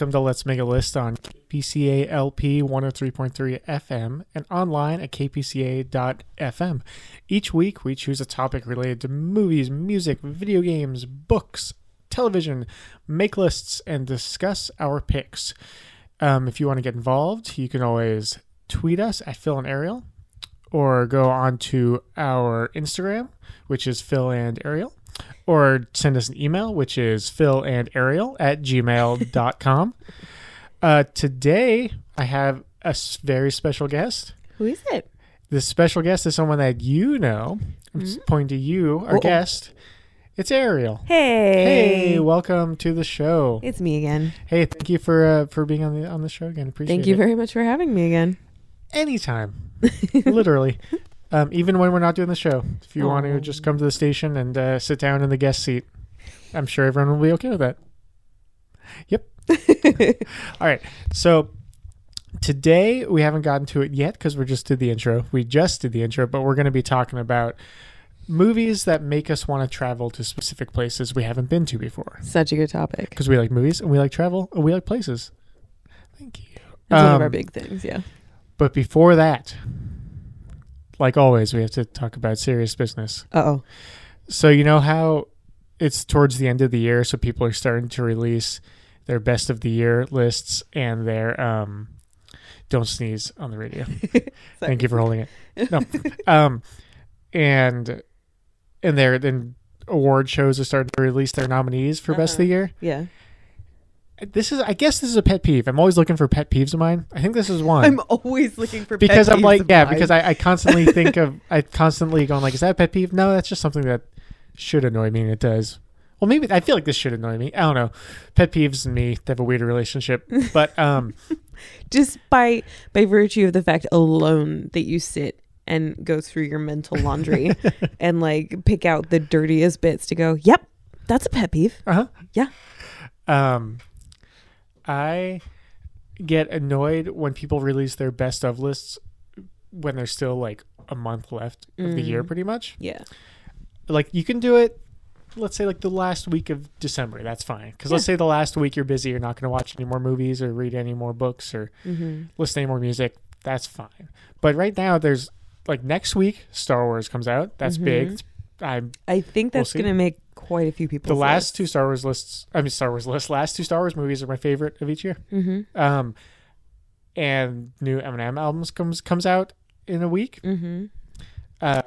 Welcome to Let's Make a List on KPCA LP 103.3 FM and online at kpca.fm. Each week we choose a topic related to movies, music, video games, books, television, make lists, and discuss our picks. Um, if you want to get involved, you can always tweet us at Phil and Ariel or go on to our Instagram, which is Phil and Ariel or send us an email, which is Phil and Ariel at gmail.com. uh, today, I have a very special guest. Who is it? This special guest is someone that you know. I'm s- pointing to you, our Uh-oh. guest. It's Ariel. Hey. Hey, welcome to the show. It's me again. Hey, thank you for uh, for being on the on the show again. Appreciate it. Thank you it. very much for having me again. Anytime, literally. Um, even when we're not doing the show, if you want to just come to the station and uh, sit down in the guest seat, I'm sure everyone will be okay with that. Yep. All right. So today we haven't gotten to it yet because we just did the intro. We just did the intro, but we're going to be talking about movies that make us want to travel to specific places we haven't been to before. Such a good topic. Because we like movies and we like travel and we like places. Thank you. It's one of our Um, big things, yeah. But before that, like always, we have to talk about serious business. Uh oh. So you know how it's towards the end of the year, so people are starting to release their best of the year lists and their um don't sneeze on the radio. Thank you for holding it. No. um and and their then award shows are starting to release their nominees for best of the Uh-huh. year. Yeah. This is I guess this is a pet peeve. I'm always looking for pet peeves of mine. I think this is one. I'm always looking for because I'm like, yeah, mine. because I, I constantly think of, I constantly going like, is that a pet peeve? No, that's just something that should annoy me, and it does. Well, maybe I feel like this should annoy me. I don't know. Pet peeves and me they have a weird relationship, but um, just by by virtue of the fact alone that you sit and go through your mental laundry and like pick out the dirtiest bits to go, yep, that's a pet peeve. uh huh, Yeah. Um, I get annoyed when people release their best of lists when there's still like a month left of the year, Mm. pretty much. Yeah. like you can do it let's say like the last week of december that's fine because let's say the last week you're busy you're not going to watch any more movies or read any more books or Mm-hmm. listen to any more music that's fine but right now there's like next week star wars comes out that's big Mhm. i'm I think We'll that's gonna make quite a few people. the last two star wars lists i mean star wars lists last two star wars movies are my favorite of each year Mm-hmm. um and new eminem albums comes comes out in a week Mm-hmm. uh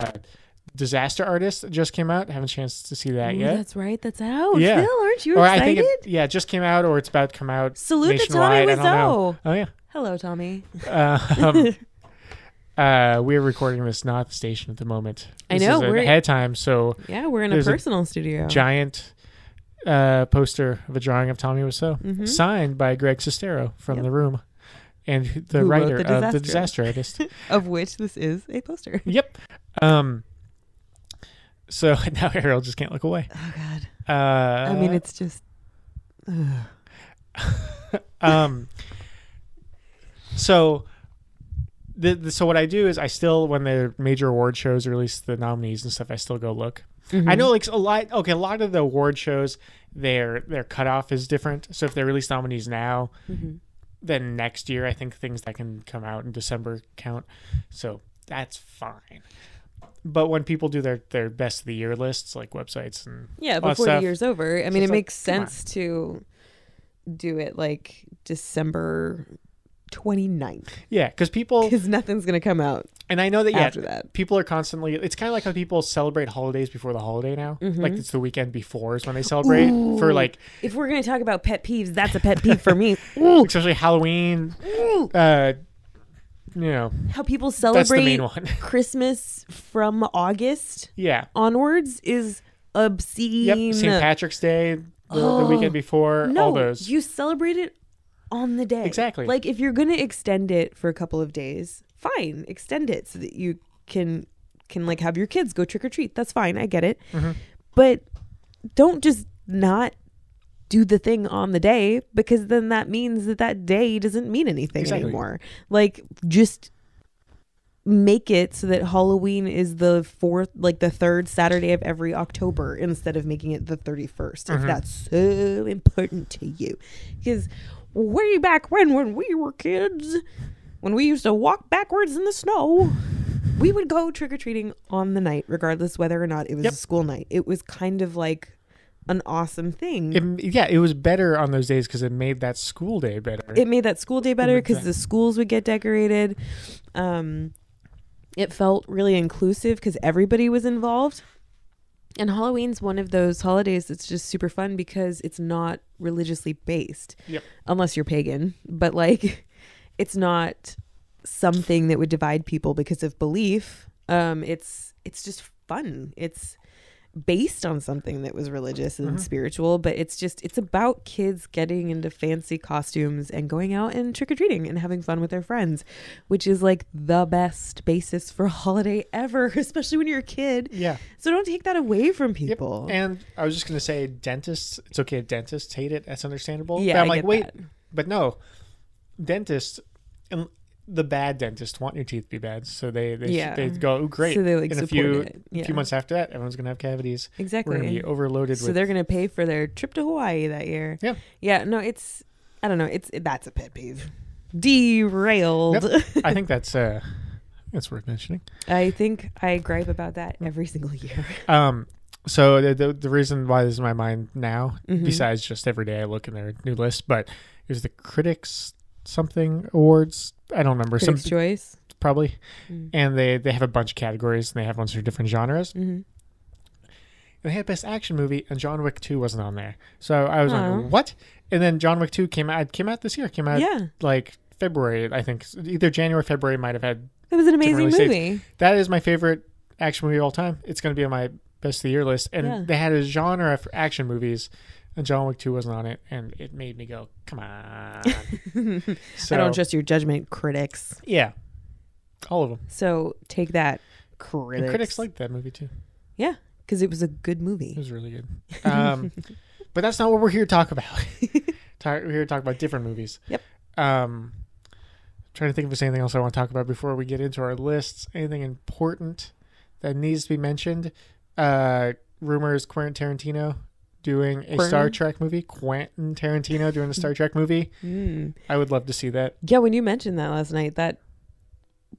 disaster artist just came out haven't a chance to see that Ooh, yet That's right. That's out. Yeah. Phil, aren't you or excited? I think it, yeah, it just came out or it's about to come out. Salute to Tommy nationwide, I know. Wiseau. Oh yeah. Hello, Tommy. Um, uh, we're recording this not at the station at the moment. I This know, is we're- ahead of time. So Yeah, we're in a There's a personal studio. giant uh, poster of a drawing of Tommy Wiseau, Mhm. signed by Greg Sestero from Yep. The Room, and the Who writer The of the Disaster. Artist. of which this is a poster. yep. Um. So now Ariel just can't look away. Oh God. Uh, I mean, it's just. um so the, the so what i do is i still when the major award shows release the nominees and stuff i still go look i Mhm. know like a lot okay a lot of the award shows their their cutoff is different so if they release nominees now Mhm. then next year i think things that can come out in december count so that's fine but when people do their their best of the year lists like websites and Yeah, before the year's over. I mean, it's it makes on. sense to do it like December 29th yeah because people because nothing's gonna come out and i know that yeah after that. people are constantly it's kind of like how people celebrate holidays before the holiday now like Mhm. it's the weekend before is when they celebrate for like If we're gonna talk about pet peeves, that's a pet peeve for me. Ooh, especially halloween ooh. uh you know How people the celebrate Christmas from August yeah onwards is obscene. yep st patrick's day the, the Oh, weekend before no, all those you celebrate it on the day. Exactly. Like if you're gonna extend it for a couple of days, fine, extend it so that you can can like have your kids go trick or treat. That's fine. I get it. Mhm. But don't just not do the thing on the day because then that means that that day doesn't mean anything Exactly. anymore. Like just make it so that Halloween is the fourth, like the third Saturday of every October instead of making it the 31st, if Mhm. that's so important to you. Because way back when, when we were kids, when we used to walk backwards in the snow, we would go trick or treating on the night, regardless whether or not it was Yep. a school night. It was kind of like an awesome thing. It, yeah, it was better on those days because it made that school day better. it made that school day better because the schools would get decorated. Um, it felt really inclusive because everybody was involved. And Halloween's one of those holidays that's just super fun because it's not religiously based, Yep. unless you're pagan. But like, it's not something that would divide people because of belief. Um, it's it's just fun. It's based on something that was religious and Mhm. spiritual, but it's just it's about kids getting into fancy costumes and going out and trick or treating and having fun with their friends, which is like the best basis for a holiday ever, especially when you're a kid. yeah. So don't take that away from Yep. people. And I was just gonna say, dentists. It's okay if dentists hate it. That's understandable. yeah, But I'm I like, wait, that. but no, dentists and the bad dentists want your teeth to be bad, so they they, Yeah. they go "Ooh, great. So they like in a few it. a Yeah. few months after that, everyone's gonna have cavities. exactly. We're gonna be overloaded so with. they're gonna pay for their trip to Hawaii that year. Yeah. Yeah. No, it's I don't know. It's that's a pet peeve. Derailed. I think that's uh, that's worth mentioning. I think I gripe about that every single year. Um, so the, the the reason why this is in my mind now, Mhm. besides just every day I look in their new list, but it was the critics something awards. I don't remember Critics' some choice. probably, Mm. and they they have a bunch of categories and they have ones for different genres. hmm And they had best action movie, and John Wick two wasn't on there. So I was Aw. like, what? And then John Wick two came out came out this year. Came out Yeah, like February, I think. Either January, February might have had. it was an amazing movie. That is my favorite action movie of all time. It's going to be on my best of the year list. And Yeah. they had a genre for action movies, and John Wick 2 wasn't on it. And it made me go, come on. so, I don't trust your judgment, critics. Yeah. All of them. So take that, And critics. critics liked that movie too. Yeah, because it was a good movie. It was really good. Um, but that's not what we're here to talk about. We're here to talk about different movies. Yep. Um, trying to think if there's anything else I want to talk about before we get into our lists. Anything important that needs to be mentioned? Uh, rumors Quentin Tarantino doing a Star Trek movie. Quentin Tarantino doing a Star Trek movie. Mm. I would love to see that. Yeah, when you mentioned that last night, that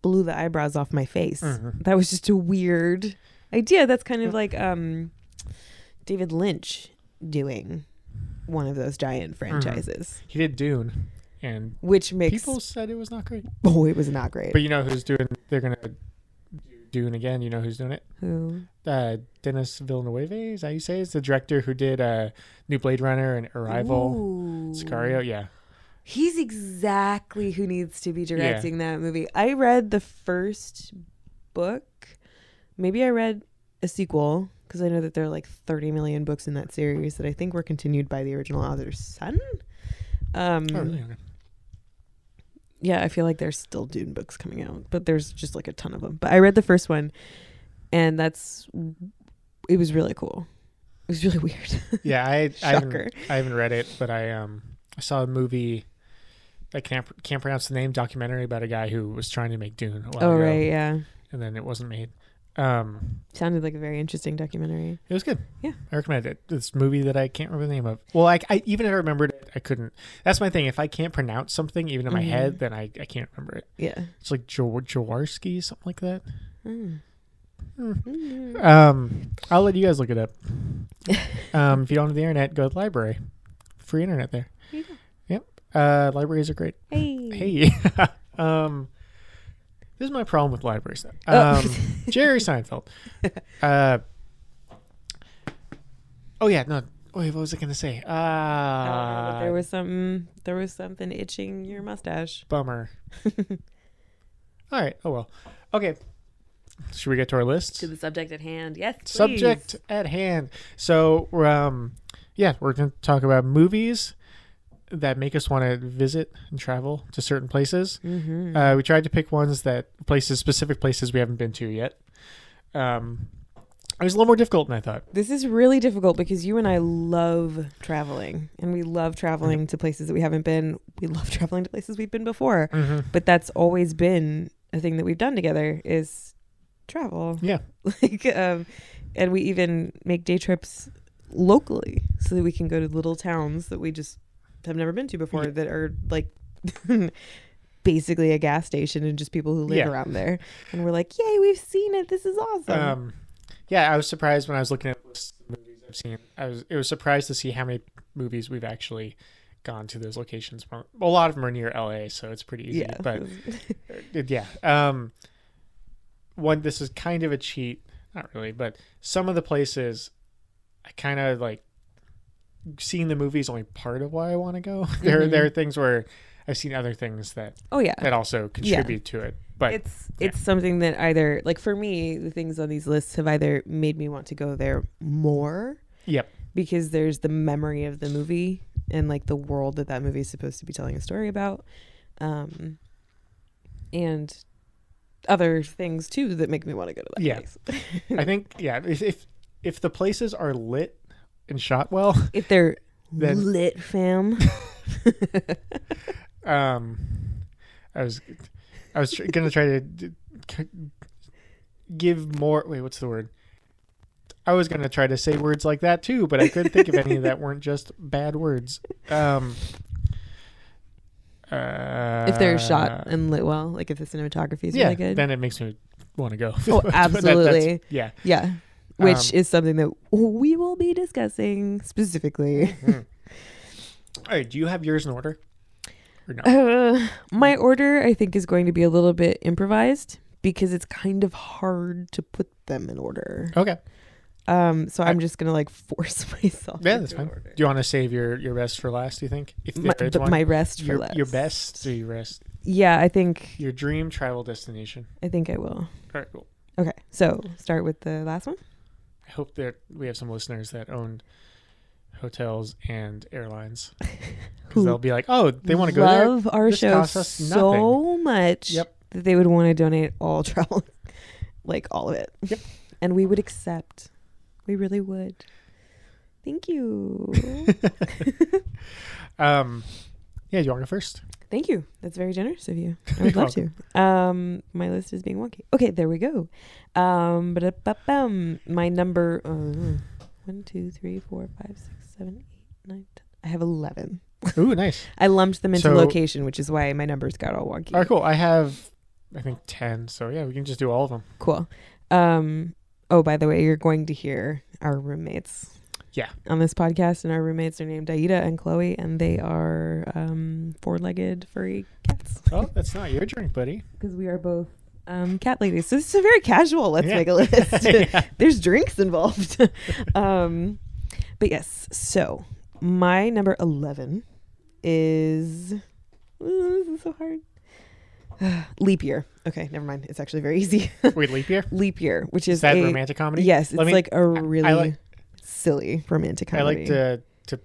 blew the eyebrows off my face. Mhm. That was just a weird idea. That's kind of like um, David Lynch doing one of those giant franchises, He did Dune, and which makes people said it was not great. oh, it was not great. But you know who's doing? They're gonna Dune again. You know who's doing it? Who? uh, Denis Villeneuve. Is that how you say? Is the director who did uh, New Blade Runner and Arrival, Ooh. Sicario. Yeah, He's exactly who needs to be directing that movie. I read the first book. Maybe I read a sequel because I know that there are like 30 million books in that series that I think were continued by the original author's son. Um, oh, really? Okay. Yeah, I feel like there's still Dune books coming out, but there's just like a ton of them. But I read the first one, and that's it was really cool. It was really weird. Yeah, I I haven't, I haven't read it, but I um I saw a movie. I can't can't pronounce the name. Documentary about a guy who was trying to make Dune. A while oh ago, right, yeah. and then it wasn't made. Um, Sounded like a very interesting documentary. it was good. Yeah. I recommend it. This movie that I can't remember the name of. Well, I, I even if I remembered it, I couldn't. That's my thing. If I can't pronounce something, even in my Mhm. head, then I, I can't remember it. Yeah. It's like Jawar- Jaworski, something like that. Mm. Hmm. Mm. Um, I'll let you guys look it up. um, if you don't have the internet, go to the library. Free internet there. You go. Yep. Uh, libraries are great. Hey. Hey. um, this is my problem with libraries. Oh. Um, Jerry Seinfeld. Uh, oh yeah, no. Wait, what was I gonna say? I Uh, there was something. There was something itching your mustache. bummer. All right. Oh well. Okay. Should we get to our list? To the subject at hand. Yes. please. subject at hand. So, um, yeah, we're going to talk about movies that make us want to visit and travel to certain places. Mhm. Uh, we tried to pick ones that places, specific places we haven't been to yet. Um, it was a little more difficult than I thought. This is really difficult because you and I love traveling and we love traveling to places that we haven't been. We love traveling to places we've been before, Mm-hmm. but that's always been a thing that we've done together is travel. Yeah. like um and we even make day trips locally so that we can go to little towns that we just have never been to before Yeah. that are like basically a gas station and just people who live Yeah. around there and we're like yay we've seen it this is awesome Um, yeah, I was surprised when I was looking at lists of movies I've seen. I was it was surprised to see how many movies we've actually gone to those locations. A lot of them are near LA, so it's pretty easy. yeah But uh, yeah, um, one this is kind of a cheat, not really, but some of the places I kind of like seeing the movie is only part of why I want to go. there Mhm. there are things where I've seen other things that oh yeah that also contribute to it. But it's yeah. it's something that either like for me the things on these lists have either made me want to go there more Yep. because there's the memory of the movie and like the world that that movie is supposed to be telling a story about um and other things too that make me want to go to that Yeah. place I think yeah, if if, if the places are lit and shot well, if they're Then- lit fam. Um I was I was tr- gonna try to d- c- give more wait what's the word? I was gonna try to say words like that too but I couldn't think of any that weren't just bad words. Um uh, if they're shot and lit well like if the cinematography is yeah really good. then it makes me want to go. Oh, But that- absolutely. yeah. Yeah which Um, is something that we will be discussing specifically Mhm. all right do you have yours in order or no Uh, my order, I think, is going to be a little bit improvised because it's kind of hard to put them in order. okay Um, so I'm just gonna like force myself. yeah that's fine order. do you want to save your your best for last do you think if My, the- one? my rest for your, last. your best or your rest Yeah, I think your dream travel destination I think I will. all right cool Okay, so start with the last one. I hope that we have some listeners that own hotels and airlines because they'll be like, "Oh, they want to go there." Love our This show costs us so much Yep. that they would want to donate all travel, like all of it. Yep. And we would accept. We really would. Thank you. Um, yeah, you want to go first? Thank you. That's very generous of you. I would love to. Um, my list is being wonky. Okay, there we go. Um, my number uh, one, two, three, four, five, six, seven, eight, nine, ten. I have eleven. Ooh, nice. I lumped them into So- location, which is why my numbers got all wonky. All right, cool. I have, I think ten. So yeah, we can just do all of them. Cool. Um, oh, by the way, you're going to hear our roommates. Yeah. On this podcast, and our roommates are named Aida and Chloe, and they are um, four-legged furry cats. Oh, that's not your drink, buddy. because we are both um, cat ladies. So this is a very casual. Let's Yeah. make a list. Yeah. There's drinks involved. um, but yes, so my number eleven is. Ooh, this is so hard. leap year. Okay, never mind. It's actually very easy. Wait, leap year? leap year, which is Is that a romantic comedy? yes, it's me- like a really like- silly romantic comedy. I like to to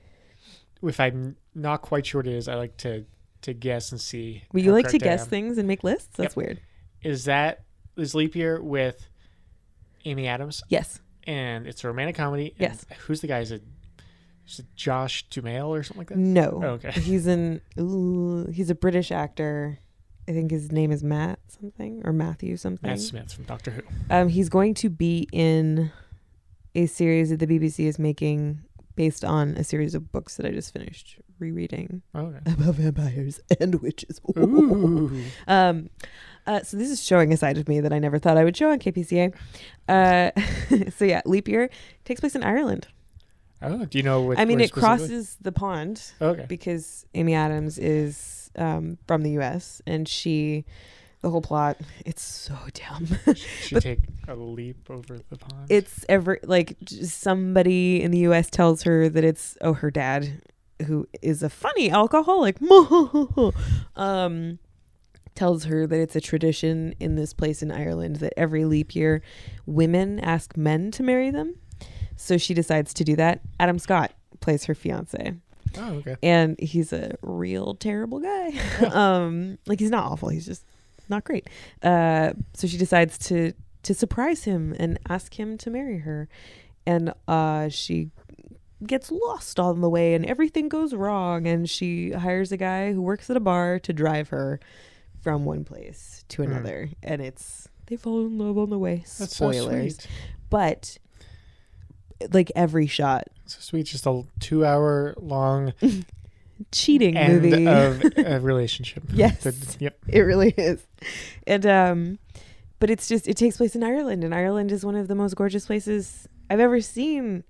if I'm not quite sure what it is, I like to to guess and see. Well, you like to guess things and make lists. That's weird. Is that is leap year with Amy Adams Yes. and it's a romantic comedy? Yes. Who's the guy? Is it, is it Josh Duhamel or something like that? No. Oh, okay. He's an ooh, he's a British actor. I think his name is Matt something or Matthew something. Matt Smith from Doctor Who. Um, he's going to be in a series that the BBC is making based on a series of books that I just finished rereading Oh, okay. about vampires and witches. Um, uh, so this is showing a side of me that I never thought I would show on KPCA. Uh, so yeah, leap year takes place in Ireland. Oh, do you know what? I mean, it crosses the pond Okay. because Amy Adams is um, from the U.S. and she, the whole plot, it's so dumb. she but- take a leap over the pond. it's ever like somebody in the U.S. tells her that it's oh her dad, who is a funny alcoholic, um, tells her that it's a tradition in this place in Ireland that every leap year, women ask men to marry them. So she decides to do that. Adam Scott plays her fiance. oh, okay. and he's a real terrible guy. um, like he's not awful. He's just not great. Uh, so she decides to to surprise him and ask him to marry her, and uh, she gets lost on the way, and everything goes wrong. And she hires a guy who works at a bar to drive her from one place to Mm. another, and it's they fall in love on the way. That's so Spoilers, sweet. but like every shot, So sweet. Just a two-hour long cheating end movie. of a relationship. Yes. The- yep. it really is, and um, but it's just it takes place in Ireland, and Ireland is one of the most gorgeous places I've ever seen.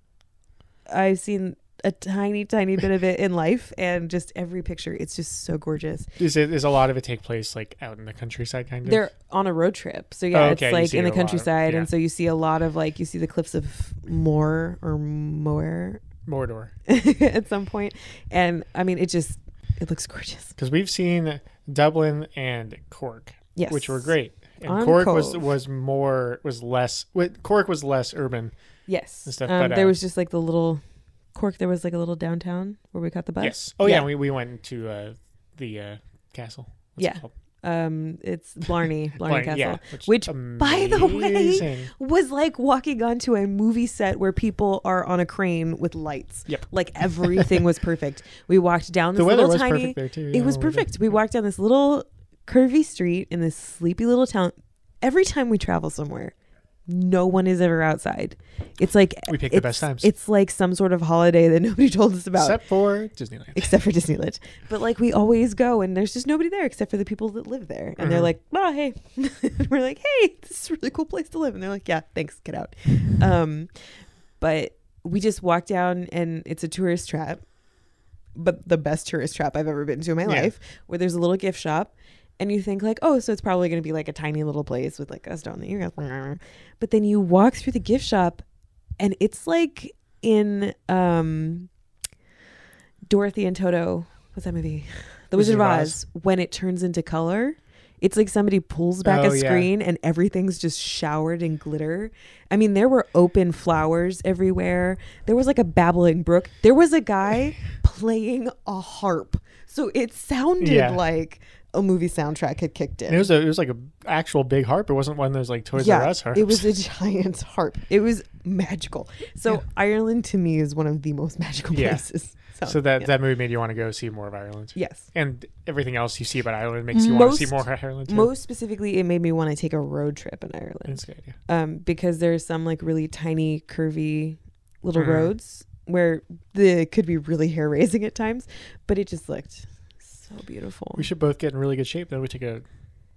I've seen a tiny, tiny bit of it in life, and just every picture, it's just so gorgeous. Is it? Is a lot of it take place like out in the countryside, kind of? They're on a road trip, so yeah, Oh, okay, it's like in the lot of- countryside, yeah. and so you see a lot of like you see the cliffs of Moor or Moer Mordor. at some point, and I mean it just it looks gorgeous. Because we've seen Dublin and Cork, Yes, which were great. And On Cork was Cobh. was more was less. Cork was less urban. Yes, and stuff, um, but, there uh, was just like the little Cork. There was like a little downtown where we caught the bus. Yes. Oh yeah, Yeah. we we went to uh, the uh, castle. What's Yeah. Um, it's Blarney, Blarney Blarney, Castle. yeah, which, by the way, was like walking onto a movie set where people are on a crane with lights. Yep. Like everything was perfect. We walked down this the weather little was tiny perfect there too. It was perfect. We walked down this little curvy street in this sleepy little town. Every time we travel somewhere, no one is ever outside. It's like We pick the best times. It's like some sort of holiday that nobody told us about. except for Disneyland. except for Disneyland. But like we always go and there's just nobody there except for the people that live there. And they're Mhm. like, oh hey. We're like, hey, this is a really cool place to live. And they're like, yeah, thanks, get out. Um but we just walk down and it's a tourist trap. But the best tourist trap I've ever been to in my Yeah. life, where there's a little gift shop. And you think like, oh, so it's probably going to be like a tiny little place with like a stone that you go. But then you walk through the gift shop, and it's like in um, Dorothy and Toto. What's that movie? The Wizard, of Oz. When it turns into color, it's like somebody pulls back Oh, a yeah. screen and everything's just showered in glitter. I mean, there were open flowers everywhere. There was like a babbling brook. There was a guy playing a harp, so it sounded Yeah. like a movie soundtrack had kicked in. It was a, it was like a actual big harp. It wasn't one of those like Toys R Us harps. It was a giant harp. It was magical. So Yeah. Ireland to me is one of the most magical Yeah. places. so that yeah. that movie made you want to go see more of Ireland. yes. And everything else you see about Ireland makes you want to see more of Ireland. Too. Most specifically, it made me want to take a road trip in Ireland That's good um, because there's some like really tiny, curvy little Mhm. roads where the it could be really hair raising at times, but it just looked so beautiful. We should both get in really good shape. Then we take a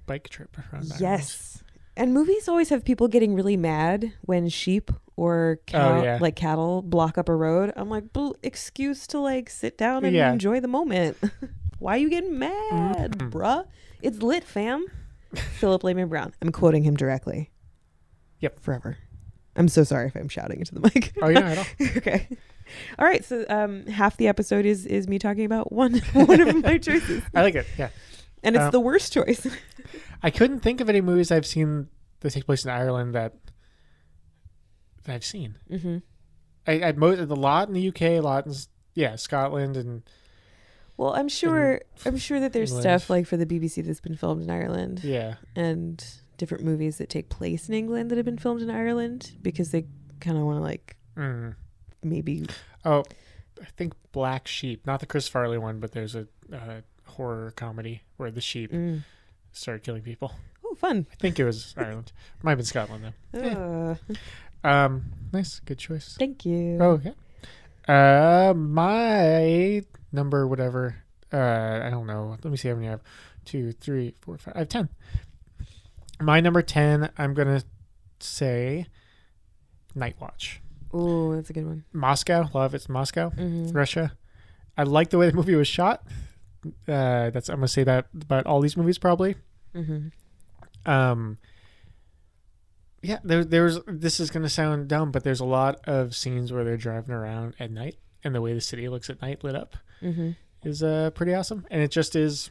bike trip around. Yes. And movies always have people getting really mad when sheep or cow, Oh, yeah. like cattle block up a road. I'm like, excuse to like sit down and Yeah. enjoy the moment. Why are you getting mad, Mhm. bruh? It's lit, fam. Philip Lehman Brown. I'm quoting him directly. Yep. Forever. I'm so sorry if I'm shouting into the mic. Oh yeah, I know. okay. All right. So um, half the episode is is me talking about one one of my choices, I like it. Yeah. and it's Um, the worst choice. I couldn't think of any movies I've seen that take place in Ireland that, that I've seen. mm-hmm. I, I most a lot in the UK, a lot in yeah Scotland, and Well, I'm sure I'm sure that there's England. stuff like for the BBC that's been filmed in Ireland yeah, and different movies that take place in England that have been filmed in Ireland because they kind of want to like mm. Maybe oh, I think Black Sheep, not the Chris Farley one, but there's a uh, horror comedy where the sheep mm. started killing people. oh fun. I think it was Ireland, might have been Scotland Uh, though. Um, nice, good choice. thank you. Oh, okay. Uh, my number, whatever. Uh, I don't know. Let me see how many I have. Two, three, four, five. I have ten. My number ten. I'm gonna say Night Watch. Oh, that's a good one. Moscow. Love it's Moscow, Mm-hmm. Russia. I like the way the movie was shot. Uh, that's I'm gonna say that about all these movies probably. Mm-hmm. Um. Yeah, there, there's. This is gonna sound dumb, but there's a lot of scenes where they're driving around at night, and the way the city looks at night lit up Mm-hmm. is uh pretty awesome, and it just is.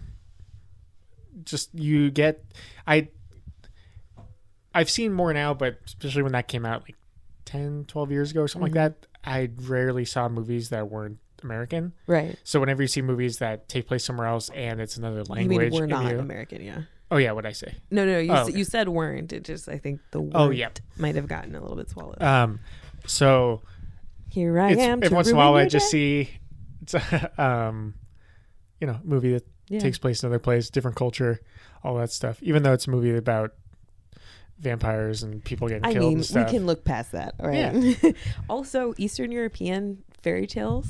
Just you get, I. I've seen more now, but especially when that came out like 10, 12 years ago or something Mhm. like that, I rarely saw movies that weren't American. Right. So whenever you see movies that take place somewhere else and it's another You language, mean we're not you- American? Yeah. oh yeah, what I say? No, no. You Oh, s- okay. you said weren't. It just I think the word Oh, yeah. might have gotten a little bit swallowed. Um, so Here I am. every once in a while I just day. see, it's a, um, you know, movie that Yeah. takes place in another place, different culture. all that stuff. Even though it's a movie about vampires and people getting I killed mean, and we can look past that, all right? also, Eastern European fairy tales,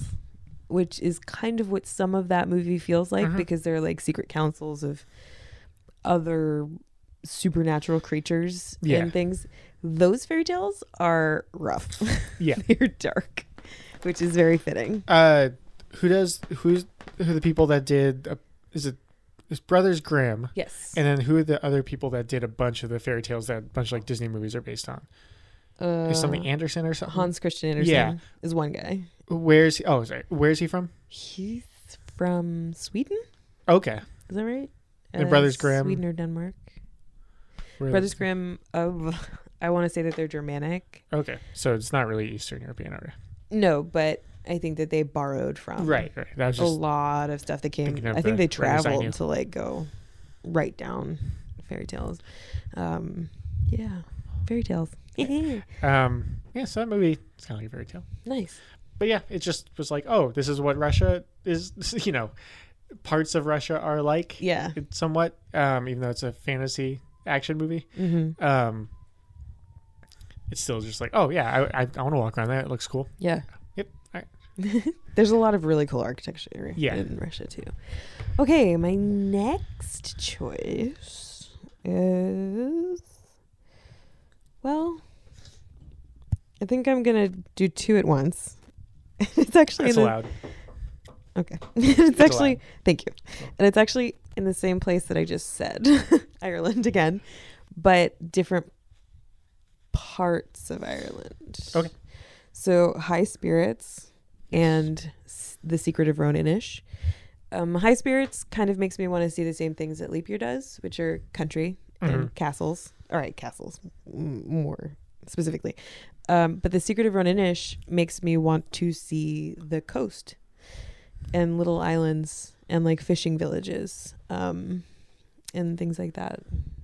which is kind of what some of that movie feels like Mhm. because they're like secret councils of other supernatural creatures Yeah. and things. Those fairy tales are rough. Yeah. they're dark, which is very fitting. Uh, who does who's who are the people that did? Uh, is it it's Brothers Grimm? Yes. And then who are the other people that did a bunch of the fairy tales that a bunch of like Disney movies are based on? uh, Is something Anderson or something? Hans Christian Andersen Yeah. is one guy. Where's he? Oh, sorry. Where's he from? He's from Sweden. Okay. Is that right? And Brothers Grimm? Sweden or Denmark? Brothers Grimm of I want to say that they're Germanic. Okay, so it's not really Eastern European area. No, but I think that they borrowed from Right, right. That was a lot of stuff that came. I think the they writers I knew. traveled to like go write down fairy tales. Um, yeah, fairy tales. um yeah. So that movie it's kind of like a fairy tale. nice. But yeah, it just was like, oh, this is what Russia is. You know, parts of Russia are like. Yeah. somewhat. Um, even though it's a fantasy action movie. Mm-hmm. Um, it's still just like, oh yeah, I I, I want to walk around that. It looks cool. Yeah. Yep. All right. There's a lot of really cool architecture Yeah. in Russia too. Okay, my next choice is well, I think I'm gonna do two at once. it's actually That's the, allowed. okay. it's actually allowed. thank you, and it's actually in the same place that I just said, Ireland again, but different parts of Ireland. Okay. So high spirits and S- the secret of Roan Inish. Um, high spirits kind of makes me want to see the same things that Leap Year does, which are country and Mhm. castles. All right, castles m- more specifically. Um, but the secret of Roan Inish makes me want to see the coast and little islands and like fishing villages um, and things like that.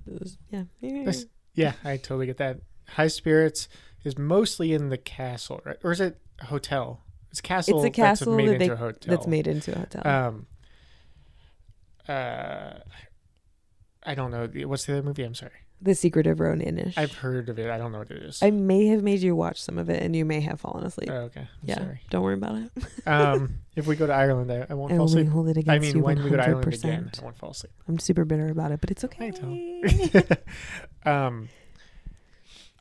Those, yeah. Nice. Yeah, I totally get that. High spirits is mostly in the castle, right? Or is it a hotel? It's a castle. It's a castle that's made that they- into a hotel. That's made into a hotel. Um. Uh, I don't know. What's the other movie? I'm sorry. the secret of Roan Inish. I've heard of it. I don't know what it is. I may have made you watch some of it, and you may have fallen asleep. oh, okay. I'm yeah, Sorry. don't worry about it. Um, if we go to Ireland, I, I won't I fall asleep. hold it against I mean, you when we go to Ireland 100%. again, I won't fall asleep. I'm super bitter about it, but it's okay. I um,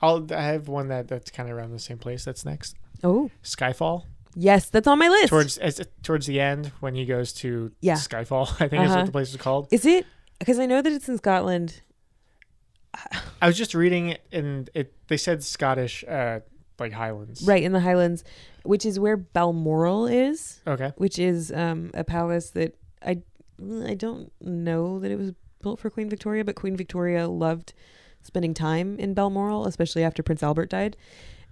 I'll. I have one that that's kind of around the same place. That's next. oh, Skyfall. Yes, that's on my list. Towards as, towards the end when he goes to Yeah. Skyfall, I think is Uh-huh. what the place is called. Is it? Because I know that it's in Scotland. I was just reading it, and it they said Scottish, uh, like Highlands. Right in the Highlands, which is where Balmoral is, Okay. which is um, a palace that I I don't know that it was built for Queen Victoria, but Queen Victoria loved spending time in Balmoral, especially after Prince Albert died.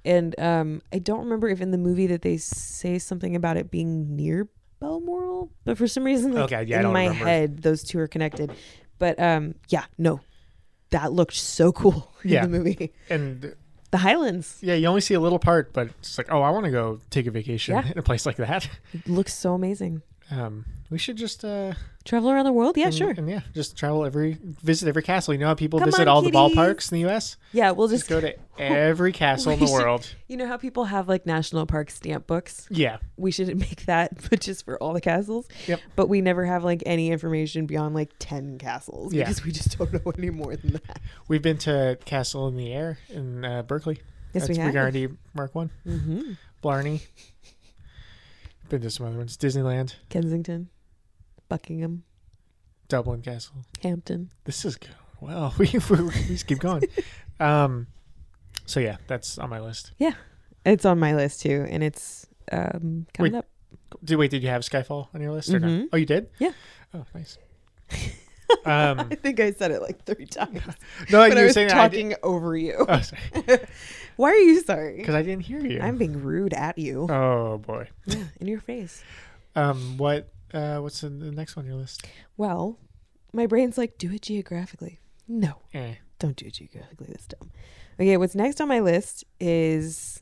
And um, I don't remember if in the movie that they say something about it being near Balmoral, but for some reason, like Okay, yeah, in my remember. head, those two are connected. But um, yeah, no, that looked so cool in Yeah. the movie. And The Highlands yeah, you only see a little part, but it's like, oh, I want to go take a vacation Yeah. in a place like that. it looks so amazing. Um, we should just uh, Travel around the world? Yeah, and, sure. and yeah, just travel every visit every castle. You know how people Come visit on, all the ballparks in the U.S. Yeah, we'll Just just go to every castle in the should- world. You know how people have like national park stamp books? Yeah, We should make that, but just for all the castles. Yep. But we never have like any information beyond like 10 castles Yeah. because we just don't know any more than that. we've been to Castle in the Air in uh, Berkeley. Yes, That's we have. Regardie Mark One. hmm Blarney. Been to some other ones. Disneyland, Kensington, Buckingham, Dublin Castle. Hampton. This is good. Well, we, we, we just keep going. um, so yeah, that's on my list. Yeah, it's on my list too, and it's um, coming Wait, up. Did wait? Did you have Skyfall on your list or Mhm. not? Oh, you did. Yeah. Oh, nice. um, I think I said it like three times. no, but you I were was saying I did- talking over you. Oh, sorry. Why are you sorry? Because I didn't hear you. I'm being rude at you. oh boy. Yeah, in your face. Um, what? Uh, what's the, the next one on your list? Well, my brain's like, do it geographically. No, Eh. don't do it geographically. That's dumb. Okay, what's next on my list is.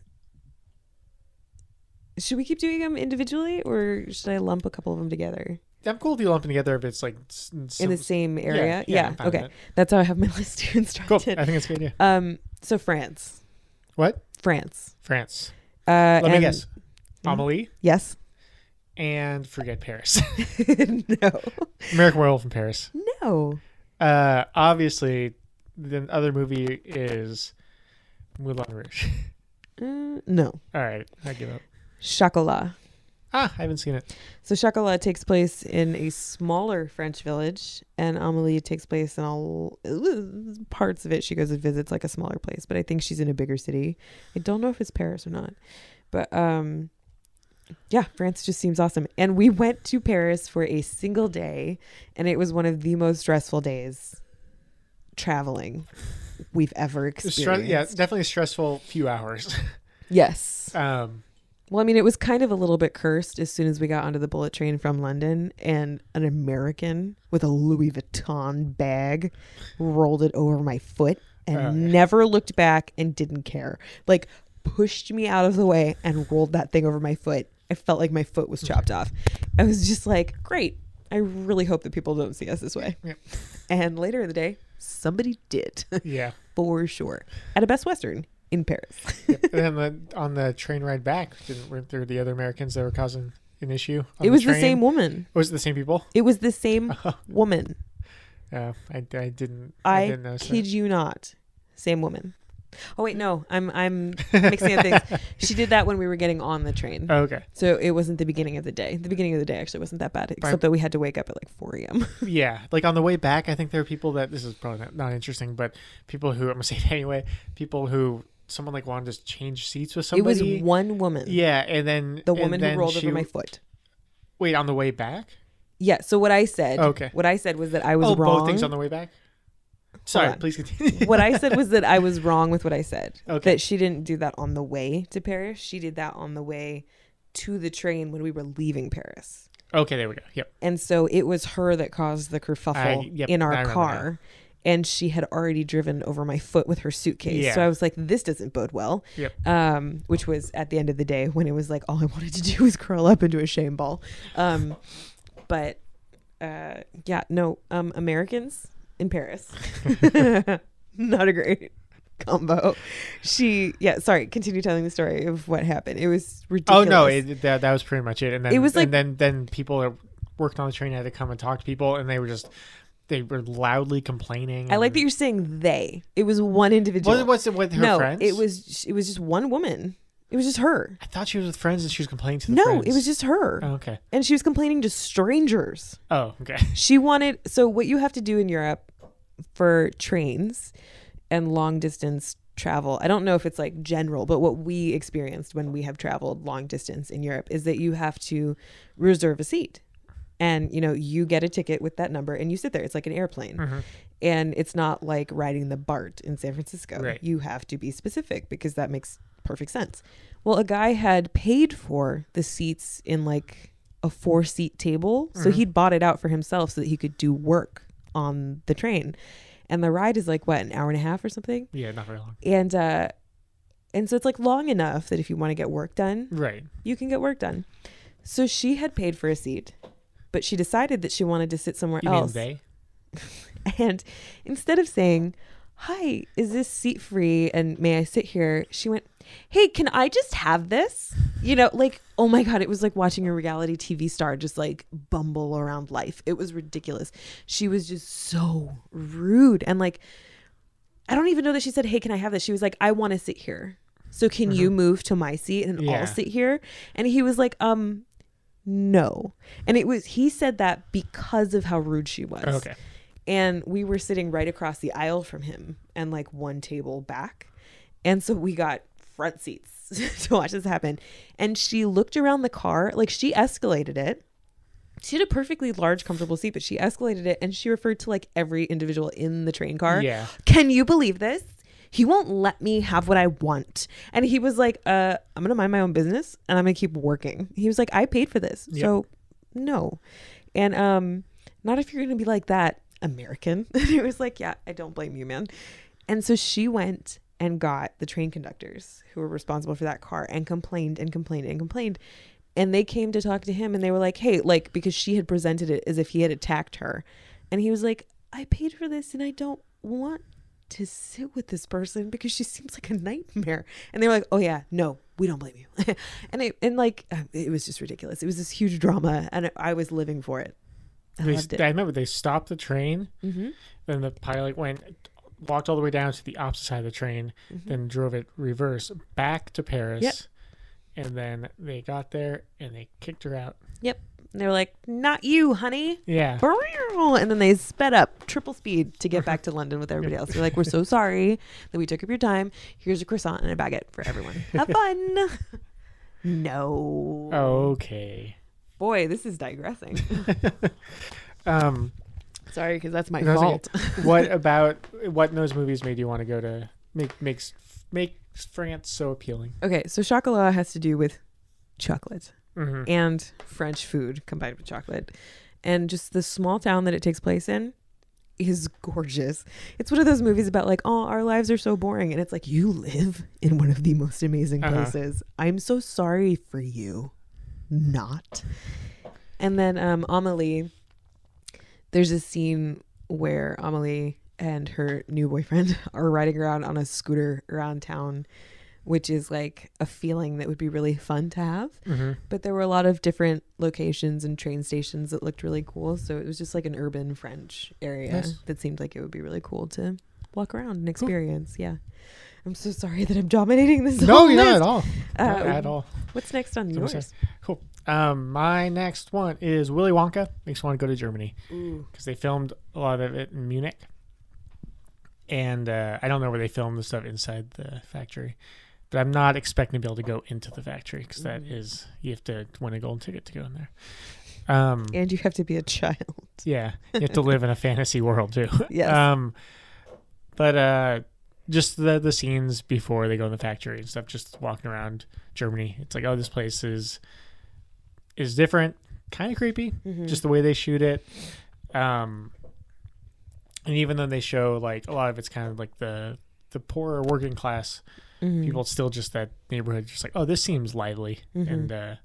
Should we keep doing them individually, or should I lump a couple of them together? I'm cool with you lumping together if it's like s- in the same area. yeah, Yeah. I'm fine with okay. That's how I have my list here Cool. instructed. I think it's good idea. Um. So France. What? France. France. Uh, Let me guess. Amelie Yes. and forget Paris. no. American Werewolf in Paris. No. Uh, obviously, the other movie is Moulin Rouge. Uh, no. All right, I give up. Chocolat. Ah, I haven't seen it. So Chocolat takes place in a smaller French village, and Amelie takes place in all parts of it. She goes and visits like a smaller place, but I think she's in a bigger city. I don't know if it's Paris or not, but um, yeah, France just seems awesome. And we went to Paris for a single day, and it was one of the most stressful days traveling we've ever experienced. stre- yeah, it's definitely a stressful few hours. Yes. Um, Well, I mean, it was kind of a little bit cursed as soon as we got onto the bullet train from London, and an American with a Louis Vuitton bag rolled it over my foot and oh, Okay. never looked back and didn't care. Like, pushed me out of the way and rolled that thing over my foot. I felt like my foot was chopped off. I was just like, great. I really hope that people don't see us this way. Yep. And later in the day, somebody did yeah. for sure at a Best Western in Paris. Yep. and then the, on the train ride back, didn't weren't there the other Americans that were causing an issue? it was the train? same woman. Was it the same people? It was the same oh. woman. Yeah, I, I didn't. I, I didn't notice kid it. you not. Same woman. Oh wait, no, I'm I'm mixing up things. She did that when we were getting on the train, Oh, okay. so it wasn't the beginning of the day. The beginning of the day actually wasn't that bad, except that we had to wake up at like 4 a.m. Yeah, like on the way back, I think there are people that this is probably not, not interesting, but people who I'm gonna say it anyway. People who someone like wanted to change seats with somebody. It was one woman, Yeah, and then the woman who rolled she- over my foot. Wait, on the way back? Yeah. So what I said, oh, Okay. what I said was that I was oh, wrong. both things on the way back. Sorry, please continue. what I said was that I was wrong with what I said. Okay. That she didn't do that on the way to Paris. She did that on the way to the train when we were leaving Paris. okay, there we go. Yep. And so it was her that caused the kerfuffle I- yep, in our car. And she had already driven over my foot with her suitcase. Yeah. So I was like, this doesn't bode well. Yep. Um, which was at the end of the day when it was like all I wanted to do was curl up into a shame ball. Um, but uh, yeah, no, um, Americans in Paris. Not a great combo. She, yeah, sorry, continue telling the story of what happened. It was ridiculous. Oh no, it, that that was pretty much it. And then It was like- and then then people that worked on the train had to come and talk to people, and they were just they were loudly complaining. I like that you're saying they. It was one individual. Was, was it with her no, friends? it was it was just one woman. It was just her. I thought she was with friends and she was complaining to the No, friends. it was just her. Oh, okay. And she was complaining to strangers. Oh, okay. She wanted so what you have to do in Europe for trains and long distance travel. I don't know if it's like general, but what we experienced when we have traveled long distance in Europe is that you have to reserve a seat. And you know, you get a ticket with that number and you sit there. It's like an airplane. Mhm. And it's not like riding the BART in San Francisco. Right. You have to be specific because that makes perfect sense. Well, a guy had paid for the seats in like a four seat table. So Mhm. he'd bought it out for himself so that he could do work on the train. And the ride is like what, an hour and a half or something? Yeah, not very long. And uh and so it's like long enough that if you want to get work done, Right. you can get work done. So she had paid for a seat, but she decided that she wanted to sit somewhere You else. mean they? And instead of saying, Hi, is this seat free? And may I sit here? She went, Hey, can I just have this? You know, like, oh my God, it was like watching a reality TV star just like bumble around life. It was ridiculous. She was just so rude. And like, I don't even know that she said, Hey, can I have this? She was like, I want to sit here. So can you move to my seat and Yeah. I'll sit here? And he was like, Um, no. And it was, he said that because of how rude she was oh, Okay. and we were sitting right across the aisle from him and like one table back and so we got front seats to watch this happen and she looked around the car like she escalated it she had a perfectly large comfortable seat but she escalated it and she referred to like every individual in the train car Yeah. can you believe this he won't let me have what I want. And he was like, uh, I'm gonna mind my own business and I'm gonna keep working. He was like, I paid for this. Yep. So no. And um, not if you're gonna be like that, American. and it was like, Yeah, I don't blame you, man. And so she went and got the train conductors who were responsible for that car and complained and complained and complained. And they came to talk to him and they were like, hey, like, because she had presented it as if he had attacked her. And he was like, I paid for this and I don't want to sit with this person because she seems like a nightmare. And they were like, oh, yeah, no, we don't blame you. and it, and like, uh, it was just ridiculous. It was this huge drama and I was living for it. I They, it. I remember they stopped the train, mm-hmm. then the pilot went, walked all the way down to the opposite side of the train, Mm-hmm. then drove it reverse back to Paris. Yep. And then they got there and they kicked her out. And they were like, not you, honey. Yeah. And then they sped up triple speed to get back to London with everybody else. They're like, we're so sorry that we took up your time. Here's a croissant and a baguette for everyone. Have fun. no. Okay. Boy, this is digressing. Um, sorry, because that's my No, fault. what about what in those movies made you want to go to make makes makes France so appealing? Okay, so chocolat has to do with chocolate Mm-hmm. and French food combined with chocolate. And just the small town that it takes place in is gorgeous. It's one of those movies about like, oh, our lives are so boring. And it's like, you live in one of the most amazing Uh-huh. places. I'm so sorry for you. Not. And then um Amelie, there's a scene where Amelie and her new boyfriend are riding around on a scooter around town, which is like a feeling that would be really fun to have Mm-hmm. but there were a lot of different locations and train stations that looked really cool. So it was just like an urban French area Nice. that seemed like it would be really cool to walk around and experience. Yeah. I'm so sorry that I'm dominating this. No, you're not at all. Not Uh, at all. What's next on That's yours? Cool. Um, my next one is Willy Wonka. Makes me want to go to Germany because they filmed a lot of it in Munich, and uh, I don't know where they filmed the stuff inside the factory, but I'm not expecting to be able to go into the factory because that Mm. you have to win a golden ticket to go in there. Um, And you have to be a child. yeah, you have to live in a fantasy world too. Yes. Um, but uh, just the the scenes before they go in the factory and stuff, just walking around Germany. It's like, oh, this place is is different, kind of creepy. Mhm. Just the way they shoot it. Um, and even though they show like a lot of it's kind of like the the poorer working class Mhm. people, still just that neighborhood. Just like, oh, this seems lively Mhm. and uh,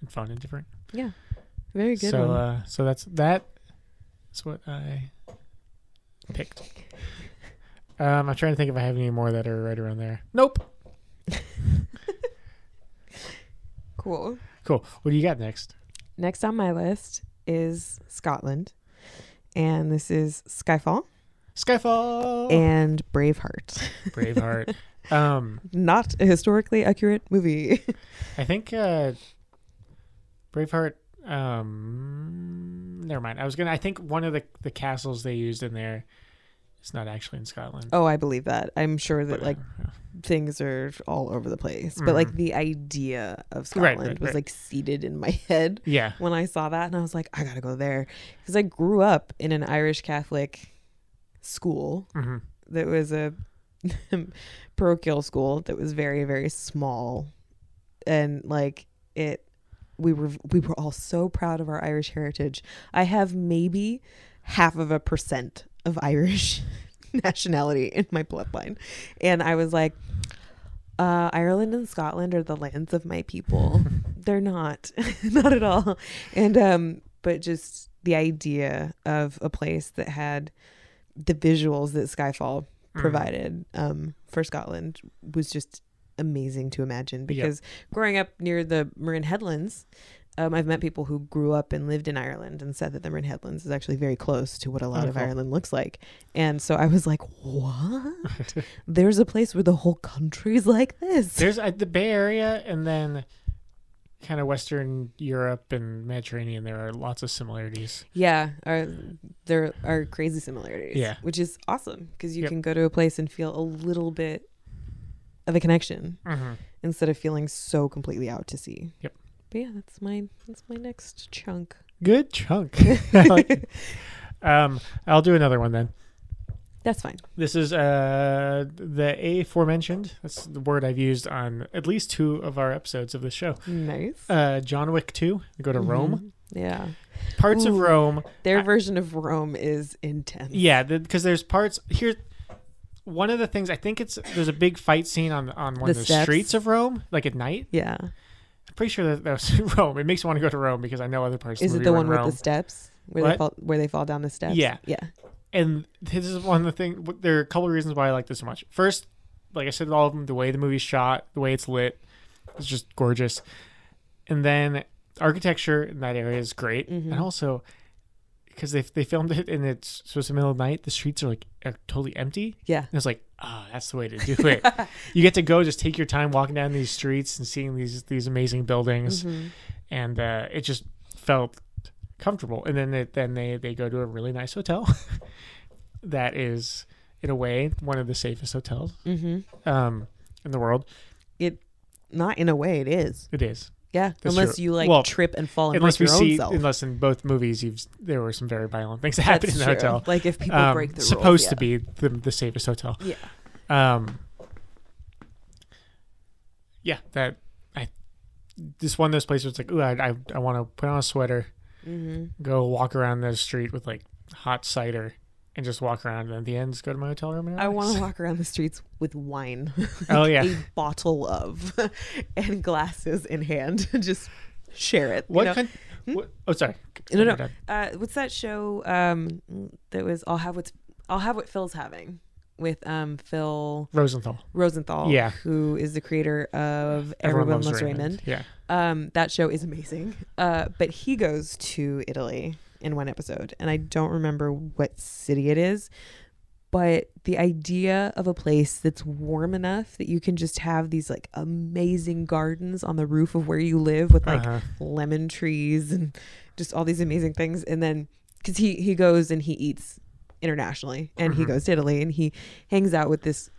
and fun and different. Yeah, very good so uh, so that's that. That's what I picked. Um, I'm trying to think if I have any more that are right around there. Nope. cool. Cool. What do you got next? Next on my list is Scotland. And this is Skyfall Skyfall. and Braveheart. Braveheart. um, Not a historically accurate movie. I think uh, Braveheart. Um, never mind. I was gonna. I think one of the the castles they used in there is not actually in Scotland. Oh, I believe that. I'm sure that But, like things are all over the place, but like Mhm. the idea of Scotland right, was right. like seated in my head yeah. when I saw that, and I was like, I gotta go there because I grew up in an Irish Catholic school hmm that was a parochial school that was very very small, and like it, we were we were all so proud of our Irish heritage. I have maybe half of a percent of Irish nationality in my bloodline. And I was like, uh, Ireland and Scotland are the lands of my people. They're not, not at all. And, um, but just the idea of a place that had the visuals that Skyfall Mm-hmm. provided um, for Scotland was just amazing to imagine Yep. because growing up near the Marin Headlands, um, I've met people who grew up and lived in Ireland and said that the Marin Headlands is actually very close to what a lot of. Ireland looks like. And so I was like, what? There's a place where the whole country's like this. There's uh, the Bay Area and then kind of Western Europe and Mediterranean. There are lots of similarities. Yeah, are, there are crazy similarities. Yeah. Which is awesome because you Yep. can go to a place and feel a little bit of a connection Mm-hmm. instead of feeling so completely out to sea. Yep. But yeah, that's my that's my next chunk. Good chunk. I like. Um, I'll do another one then. That's fine. This is uh the aforementioned. That's the word I've used on at least two of our episodes of the show. Nice. Uh, John Wick Two. We go to Rome. Mhm. Yeah. Parts of Rome. Their I- version of Rome is intense. Yeah, because there's parts here. One of the things I think it's there's a big fight scene on on one The of the streets of Rome, like at night, Yeah. I'm pretty sure that, that was Rome. It makes me want to go to Rome because I know other parts. Is it the, the one with Rome. the steps where they fall where they fall down the steps? Yeah. Yeah. And this is one of the things. There are a couple of reasons why I like this so much. First, like I said, all of them, the way the movie's shot, the way it's lit, it's just gorgeous. And then architecture in that area is great, Mhm. and also because they they filmed it and it's supposed to be the middle of the night, the streets are like are totally empty. Yeah. And it's like, ah, that's the way to do it. you get to go, just take your time walking down these streets and seeing these these amazing buildings, Mhm. and uh, it just felt comfortable. And then it, then they they go to a really nice hotel that is, in a way, one of the safest hotels Mhm. um, in the world. It not in a way it is. It is, Yeah. That's unless true. you like Well, trip and fall and unless break we your see, own self. unless in both movies, you've there were some very violent things that happened in the true. hotel. Like if people Um, break the rules. supposed yeah. to be the, the safest hotel. Yeah. Um, yeah, that I this one of those places. It's like, ooh, I I, I want to put on a sweater, hmm go walk around the street with like hot cider, and just walk around. And at the end, just go to my hotel room. And I want to walk around the streets with wine. Oh yeah. a bottle of and glasses in hand. Just share it. you What know? kind? Hmm? What, oh, sorry. No, no. You're. Uh, what's that show? Um, that was I'll have what's I'll have what Phil's having with um Phil Rosenthal. Rosenthal. Yeah. who is the creator of Everyone, Loves Raymond. Yeah. Um, that show is amazing. Uh, but he goes to Italy in one episode, and I don't remember what city it is. But the idea of a place that's warm enough that you can just have these like amazing gardens on the roof of where you live with like uh-huh. lemon trees and just all these amazing things. And then because he he goes and he eats internationally, and he Mhm. goes to Italy and he hangs out with this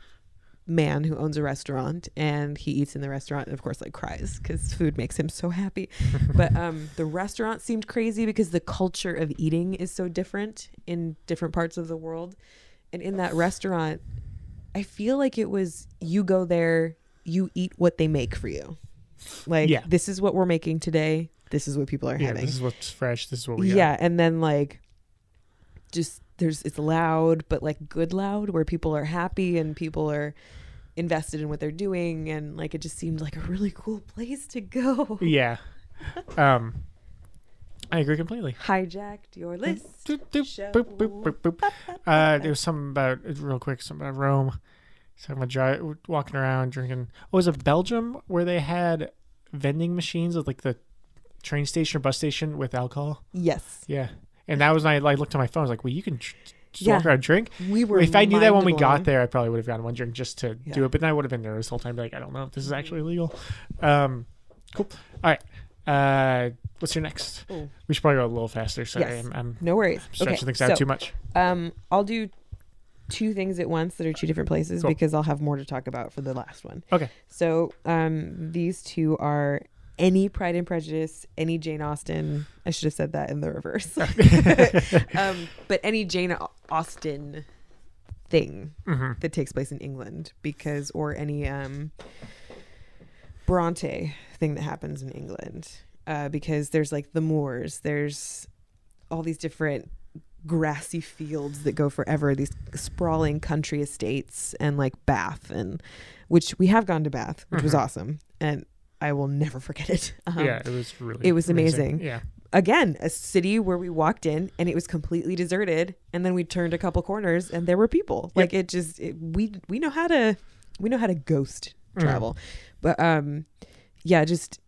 man who owns a restaurant and he eats in the restaurant and of course like cries because food makes him so happy but um the restaurant seemed crazy because the culture of eating is so different in different parts of the world and in that restaurant i feel like it was you go there you eat what they make for you like Yeah. this is what we're making today this is what people are yeah. having This is what's fresh. This is what we got. yeah and then like just there's it's loud but like good loud where people are happy and people are invested in what they're doing and like it just seemed like a really cool place to go Yeah. Um, I agree completely. hijacked your list Doop, boop, boop, boop, boop. Uh, there was something about real quick. Something about Rome. Talking about dri- walking around drinking. Oh, was it Belgium where they had vending machines at like the train station or bus station with alcohol? yes Yeah, and that was when I, I looked at my phone. I was like, "Well, you can tr- just walk Yeah. around and drink." we were if I knew that when we got there, I probably would have gotten one drink just to do it. But then I would have been nervous the whole time. Like, I don't know if this is actually illegal. Um, cool. All right. Uh, what's your next? Ooh. We should probably go a little faster. Sorry, Yes. I'm, I'm no worries stretching okay things out so, too much. um i'll do two things at once that are two different places Cool. because i'll have more to talk about for the last one Okay. so um these two are any pride and prejudice any jane austen i should have said that in the reverse. Um, but any Jane Austen thing hmm that takes place in England, because or any um, Bronte thing that happens in England, uh, because there's like the moors, there's all these different grassy fields that go forever, these sprawling country estates, and like Bath, and which we have gone to Bath, which was Mhm. awesome, and I will never forget it. Um, yeah, it was really. it was amazing. Yeah. again a city where we walked in and it was completely deserted and then we turned a couple corners and there were people Yep. like it just it, we we know how to we know how to ghost Mm. travel but um yeah just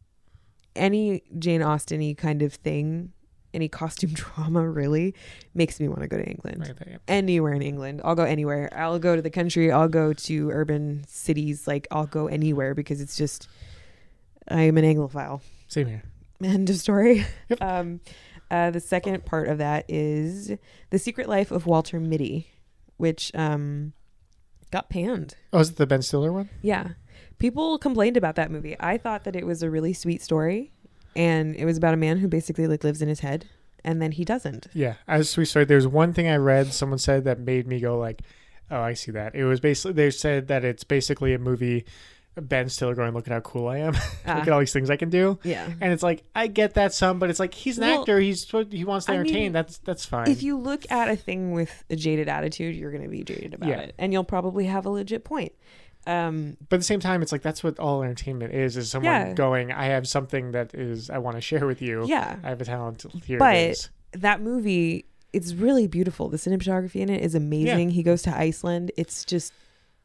any jane austen kind of thing any costume drama really makes me want to go to england at that, yeah. anywhere in england i'll go anywhere i'll go to the country i'll go to urban cities like i'll go anywhere because it's just i am an anglophile Same here. End of story. Yep. Um, uh, the second part of that is The Secret Life of Walter Mitty, which um, got panned. Oh, is it the Ben Stiller one? Yeah. People complained about that movie. I thought that it was a really sweet story and it was about a man who basically like lives in his head and then he doesn't. Yeah. As we started, there's one thing I read. Someone said that made me go like, "Oh, I see that." It was basically they said that it's basically a movie. Ben Stiller going, "Look at how cool I am! Look Ah. at all these things I can do." Yeah. And it's like I get that some, but it's like he's an Well, actor. He's he wants to I mean, entertain. that's that's fine. If you look at a thing with a jaded attitude, you're going to be jaded about Yeah. it and you'll probably have a legit point. Um, but at the same time, it's like that's what all entertainment is: is someone Yeah. going, "I have something that is I want to share with you. yeah. I have a talent. Here But- it is." that movie it's really beautiful the cinematography in it is amazing he goes to iceland it's just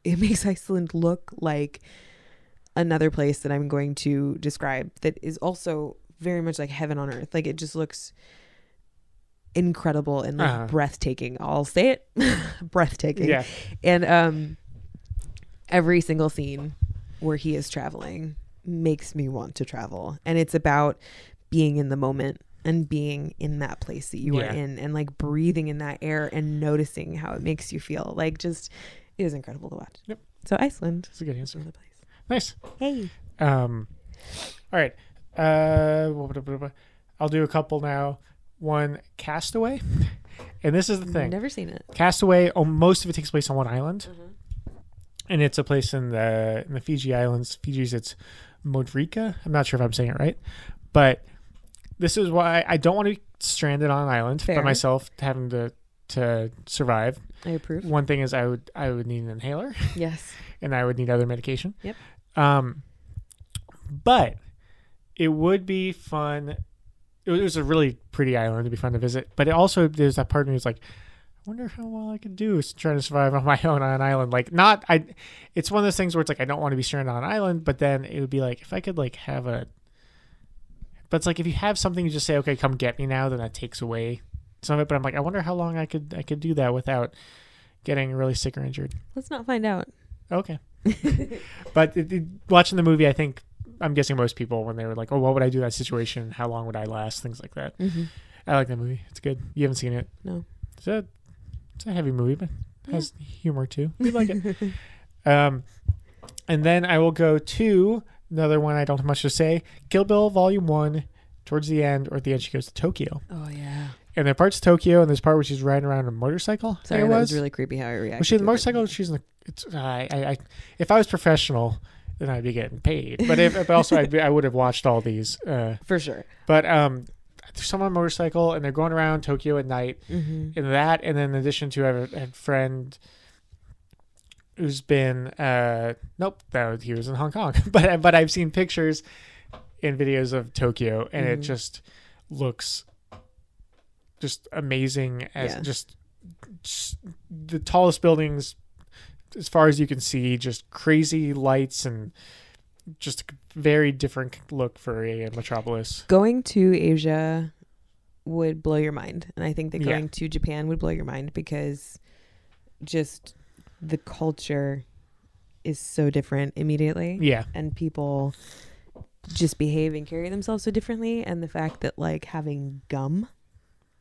it makes iceland look like another place that i'm going to describe that is also very much like heaven on earth. Like it just looks incredible and like Uh-huh. breathtaking. I'll say it. Breathtaking. Yeah, and um every single scene where he is traveling makes me want to travel. And it's about being in the moment and being in that place that you Yeah. are in and like breathing in that air and noticing how it makes you feel. Like just it is incredible to watch. Yep. so iceland. That's a good answer. Is the place Nice. hey Um, all right. Uh, I'll do a couple now. One, Castaway, and this is the thing. never seen it Castaway. Oh, most of it takes place on one island, Mm-hmm. and it's a place in the in the Fiji Islands. Fiji's it's Modrika. I'm not sure if I'm saying it right, but this is why I don't want to be stranded on an island by myself, having to to survive. i approve One thing is I would I would need an inhaler. yes and I would need other medication. Yep. Um, but it would be fun. It was a really pretty island to be fun to visit. But it also there's that part of me who's like, I wonder how well I could do s- trying to survive on my own on an island. Like not I. It's one of those things where it's like I don't want to be stranded on an island, but then it would be like if I could like have a. But it's like if you have something, you just say, "Okay, come get me now." Then that takes away some of it. But I'm like, I wonder how long I could I could do that without getting really sick or injured. let's not find out Okay. but it, it- watching the movie, I think I'm guessing most people when they were like, "Oh, what would I do in that situation? How long would I last?" Things like that. mm-hmm. I like that movie. It's good. You haven't seen it? No. It's a it's a heavy movie, but it has humor too. We like it. it Um, and then I will go to another one. I don't have much to say. Kill Bill Volume One. Towards the end, or at the end, she goes to Tokyo, oh yeah and there parts of Tokyo, and there's part where she's riding around on a motorcycle. Sorry it that was was really creepy how i reacted Was she on to the it. motorcycle? She's in the. It's, I, I, I, if I was professional, then I'd be getting paid. But if, but also I'd be, I would have watched all these. Uh, for sure but um, there's someone on a motorcycle and they're going around Tokyo at night. mm-hmm. And that, and then in addition to I have a, a friend who's been uh, nope, that he was in Hong Kong. but but I've seen pictures and videos of Tokyo, and it Mhm. just looks just amazing as Yeah. just, just the tallest buildings as far as you can see just crazy lights and just a very different look for a metropolis going to Asia would blow your mind. And I think that Yeah. going to Japan would blow your mind because just the culture is so different immediately. yeah And people just behave and carry themselves so differently. And the fact that like having gum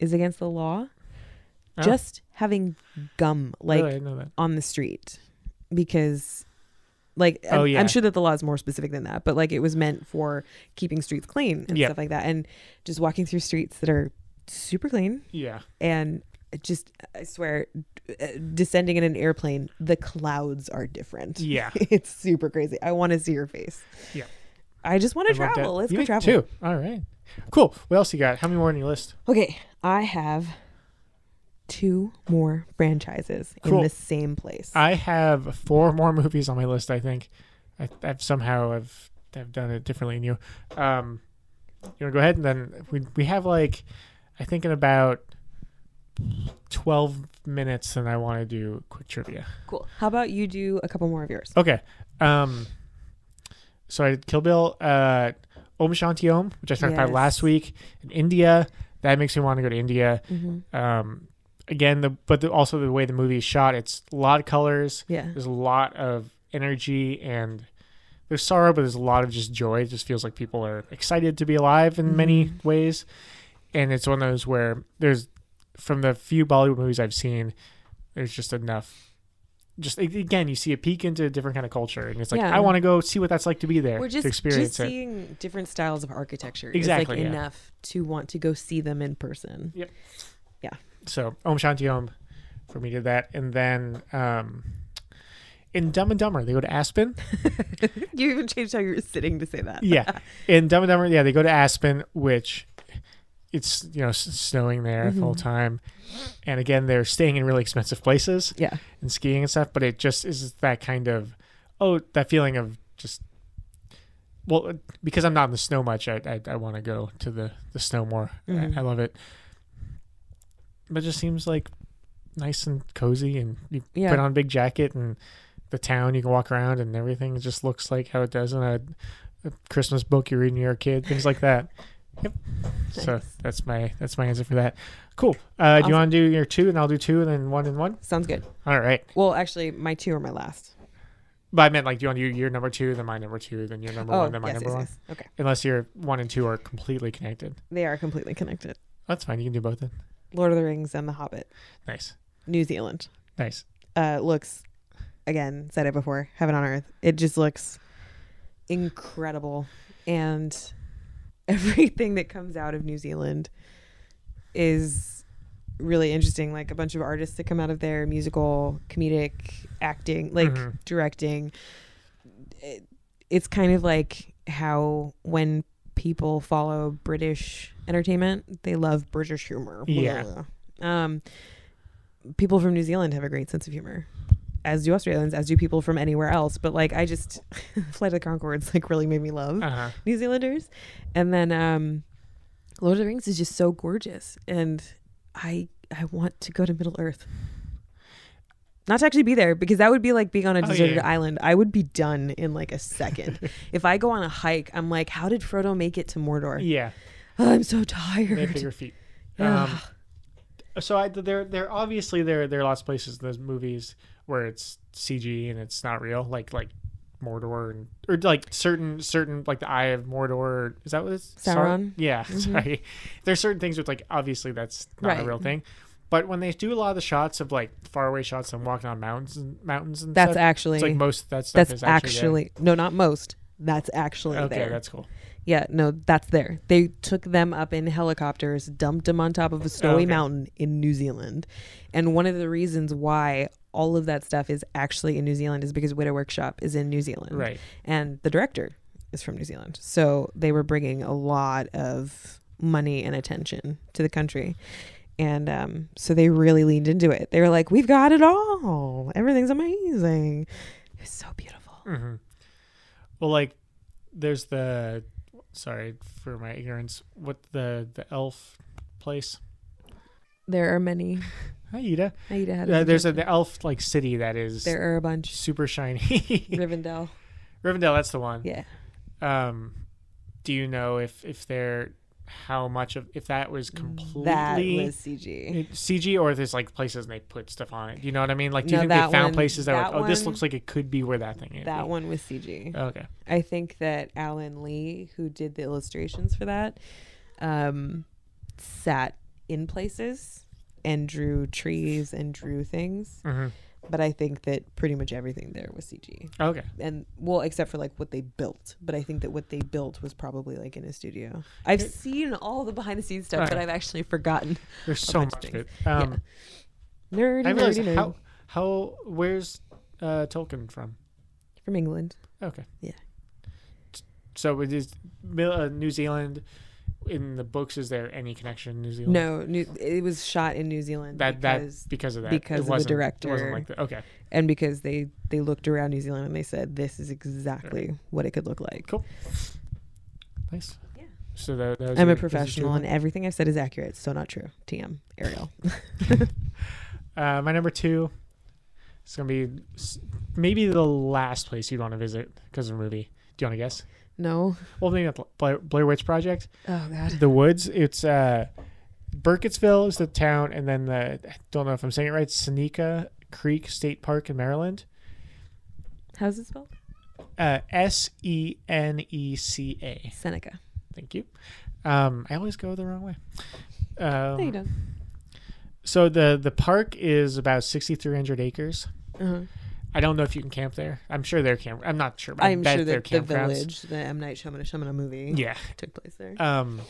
is against the law, Oh, just having gum like really? I didn't know that on the street because like Oh, I'm, yeah. I'm sure that the law is more specific than that but like it was meant for keeping streets clean and Yep. stuff like that and just walking through streets that are super clean yeah and just i swear uh, descending in an airplane the clouds are different yeah it's super crazy i want to see your face Yeah. i just want to travel let's You go travel Two. All right. Cool. What else you got? How many more on your list? okay i have two more franchises Cool. in the same place I have four more movies on my list. I think I, I've somehow I've I've done it differently than you. Um, you want to go ahead and then we we have like I think in about twelve minutes, and I want to do quick trivia. cool how about you do a couple more of yours Okay. Um, so I did Kill Bill, uh, Om Shanti Om, which I talked about last week in India. That makes me want to go to India. mm-hmm. Um, again, the but the, also the way the movie is shot, it's a lot of colors. yeah There's a lot of energy and there's sorrow, but there's a lot of just joy. It just feels like people are excited to be alive in many Mhm. ways. And it's one of those where there's, from the few Bollywood movies I've seen, there's just enough. Just again, you see a peek into a different kind of culture, and it's like Yeah. I want to go see what that's like to be there, We're just to experience just it. seeing different styles of architecture. Exactly, is like yeah. enough to want to go see them in person. Yep yeah so Om Shanti Om, for me did that, and then um, in Dumb and Dumber they go to Aspen. you even changed how you were sitting to say that. yeah, in Dumb and Dumber, yeah, they go to Aspen, which it's you know snowing there the whole time, and again they're staying in really expensive places Yeah. and skiing and stuff. But it just is that kind of oh, that feeling of just well, because I'm not in the snow much, I I, I want to go to the the snow more. Mhm. I, I love it, but it just seems like nice and cozy, and you Yeah. put on a big jacket and the town you can walk around and everything just looks like how it does in a, a Christmas book you read when you're a kid, things like that. Yep. So that's my that's my answer for that. Cool. Uh, Do you want to do your two and I'll do two and then one and one? Sounds good. All right. Well, actually, my two are my last. But I meant like, do you want to do your number two, then my number two, then your number oh, one, then my yes, number yes, one? yes. Okay. Unless your one and two are completely connected. They are completely connected. That's fine. You can do both then. Lord of the Rings and The Hobbit. Nice. New Zealand. Nice. Uh, looks, again, said it before, heaven on earth. It just looks incredible. And everything that comes out of New Zealand is really interesting. Like a bunch of artists that come out of there, musical, comedic, acting, like Mhm. directing. It, it's kind of like how when people follow British entertainment, they love British humor. Yeah. Um, people from New Zealand have a great sense of humor, as do Australians, as do people from anywhere else. But like, I just Flight of the Conchords like really made me love Uh huh. New Zealanders, and then um, Lord of the Rings is just so gorgeous, and I I want to go to Middle Earth. Not to actually be there because that would be like being on a Oh, deserted yeah. island. I would be done in like a second. if I go on a hike, I'm like, how did Frodo make it to Mordor? Yeah. Oh, I'm so They tired. bigger feet. Ugh. Um, so I there there obviously there there are lots of places in those movies where it's CG and it's not real, like like Mordor and or like certain certain like the Eye of Mordor. Is that what it's Sar- Sauron? yeah, Mhm. sorry. There's certain things with like obviously that's not a real thing. But when they do a lot of the shots of like faraway shots and walking on mountains and mountains and that's stuff, actually it's like most of that stuff that's is actually, actually, no, not most. That's actually okay. there. That's cool. Yeah, no, that's there. They took them up in helicopters, dumped them on top of a snowy okay. mountain in New Zealand. And one of the reasons why all of that stuff is actually in New Zealand is because Weta Workshop is in New Zealand. Right. And the director is from New Zealand. So they were bringing a lot of money and attention to the country. And um, so they really leaned into it. They were like, we've got it all. Everything's amazing. It's so beautiful. hmm Well, like, there's the sorry for my ignorance. What the the elf place? There are many. Hi, Ida. Aida had Uh, there's an elf like city that is There are a bunch. super shiny. Rivendell. Rivendell, that's the one. Yeah. Um, do you know if if they're how much of if that was completely That was CG. CG or there's like places and they put stuff on it? You know what I mean? Like, do you No, think they found one- places that, that were, oh, this looks like it could be where that thing is? That one was CG. Okay. I think that Alan Lee, who did the illustrations for that, um, sat in places and drew trees and drew things. hmm But I think that pretty much everything there was CG. Okay. And well, except for like what they built. But I think that what they built was probably like in a studio. I've It- seen all the behind the scenes stuff, Right. but I've actually forgotten. There's so much of it. Um, Nerdy, I realized nerdy, nerd. how how where's uh, Tolkien from? From England. Okay. Yeah. So it is uh, New Zealand. In the books, is there any connection to New Zealand? No, new, it was shot in New Zealand That because that because of that. because it of the wasn't, It director. wasn't like the, okay. and because they they looked around New Zealand and they said this is exactly what it could look like. Cool. Nice. Yeah. So that, that was I'm your- a those are two professional and everything I've said is accurate. So not true. TM Ariel. Uh, my number two. It's gonna be maybe the last place you'd want to visit because of a movie. Do you want to guess? No. Well, maybe not the Blair, Blair Witch Project. Oh God. the woods. It's uh, Burkittsville is the town, and then the I don't know if I'm saying it right. Seneca Creek State Park in Maryland. How's it spelled? Uh, S E N E C A. Seneca. Thank you. Um, I always go the wrong way. Um, No, you don't. So the the park is about 6,300 acres. Uh-huh. I don't know if you can camp there. I'm sure they're camp. I'm not sure. I I'm sure they're that the village, the M Night Shyamalan, Shyamalan movie, Yeah. took place there. Um,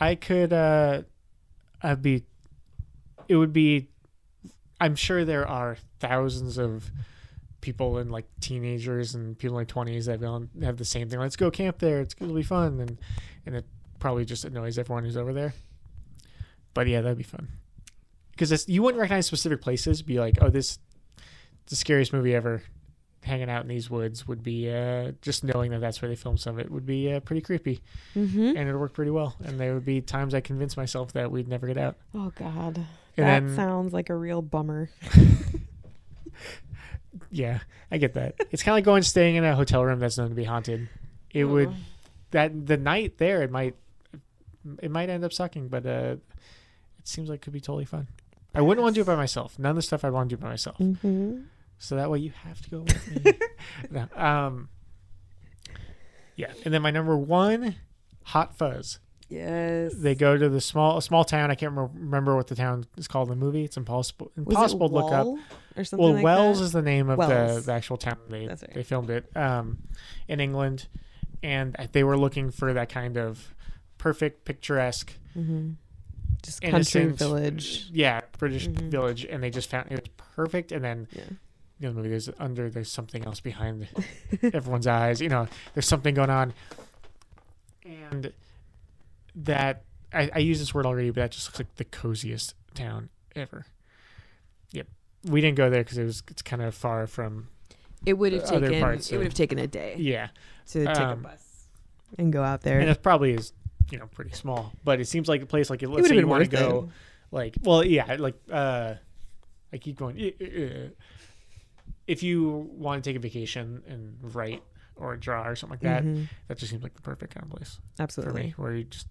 I could. Uh, I'd be. It would be. I'm sure there are thousands of people and like teenagers and people in their twenties that have, gone, have the same thing. Let's go camp there. It's gonna be fun, and and it probably just annoys everyone who's over there. But yeah, that'd be fun. Because you wouldn't recognize specific places. Be like, oh, this, the scariest movie ever hanging out in these woods would be uh, just knowing that that's where they filmed some of it would be uh, pretty creepy, Mm-hmm. and it would work pretty well. And there would be times I convinced myself that we'd never get out. Oh God, And that then- sounds like a real bummer. Yeah, I get that. It's kind of like going staying in a hotel room that's known to be haunted. It would that the night there it might it might end up sucking, but uh, it seems like it could be totally fun. I wouldn't want to do it by myself. None of the stuff I'd want to do by myself. Mm-hmm. So that way you have to go with me. No, um, yeah, and then my number one, Hot Fuzz. Yes. They go to the small a small town. I can't remember, what the town is called in the movie. It's impossible impossible to look up. Or something Well, like Wells that? is the name of the, the actual town they right. they filmed it um, in England, and they were looking for that kind of perfect picturesque Mhm. Just country innocent village. yeah British Mhm. village, and they just found it was perfect. And then Yeah. You know, movie there's under there's something else behind everyone's eyes. You know, there's something going on, and that I, I use this word already, but that just looks like the coziest town ever. Yep, we didn't go there because it was it's kind of far from It would have taken. parts it would have taken a day yeah. to take a Um, bus and go out there. and it probably is you know pretty small but it seems like a place like it let's say you want to go it. like well yeah like uh i keep going "Eh, eh, eh." If you want to take a vacation and write or draw or something like that Mhm. that just seems like the perfect kind of place for Absolutely. me where you just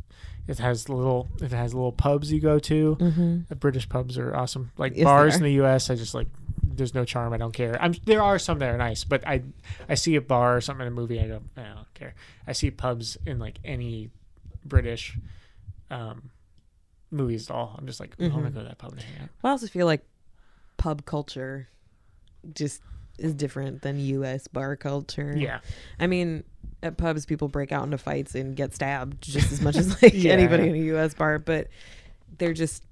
it has little it has little pubs you go to Mm-hmm. the british pubs are awesome like Yes, bars in the us i just like there's no charm i don't care i'm there are some that are nice but i i see a bar or something in a movie i go "Eh, i don't care i see pubs in like any british um movies at all i'm just like "Oh, i'm gonna Mhm. go to that pub and hang out I also feel like pub culture just is different than U.S. bar culture. yeah I mean, at pubs, people break out into fights and get stabbed just as much as like Yeah. anybody in a U.S. bar, but they're just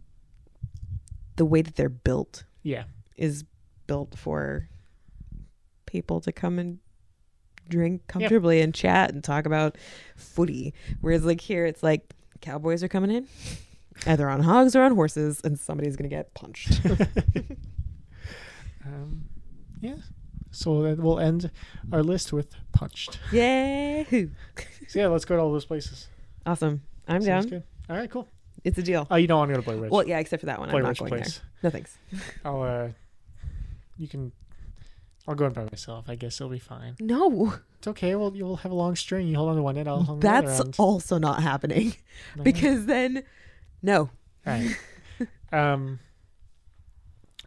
the way that they're built yeah is built for people to come and drink comfortably and chat and talk about footy. Whereas like here, it's like cowboys are coming in, either on hogs or on horses, and somebody's gonna get punched. um yeah so then we'll end our list with punched Yahoo! so yeah let's go to all those places Awesome. I'm Sounds down. good all right cool It's a deal. oh you don't want to go to Blair Ridge Well, yeah, except for that one. Blair I'm not Ridge going place there. No thanks. I'll uh you can I'll go in by myself. I guess it'll be fine. No, It's okay. Well, you'll have a long string. You hold on to one end. I'll hold on the that's end. also not happening No. because then, no. All right. um,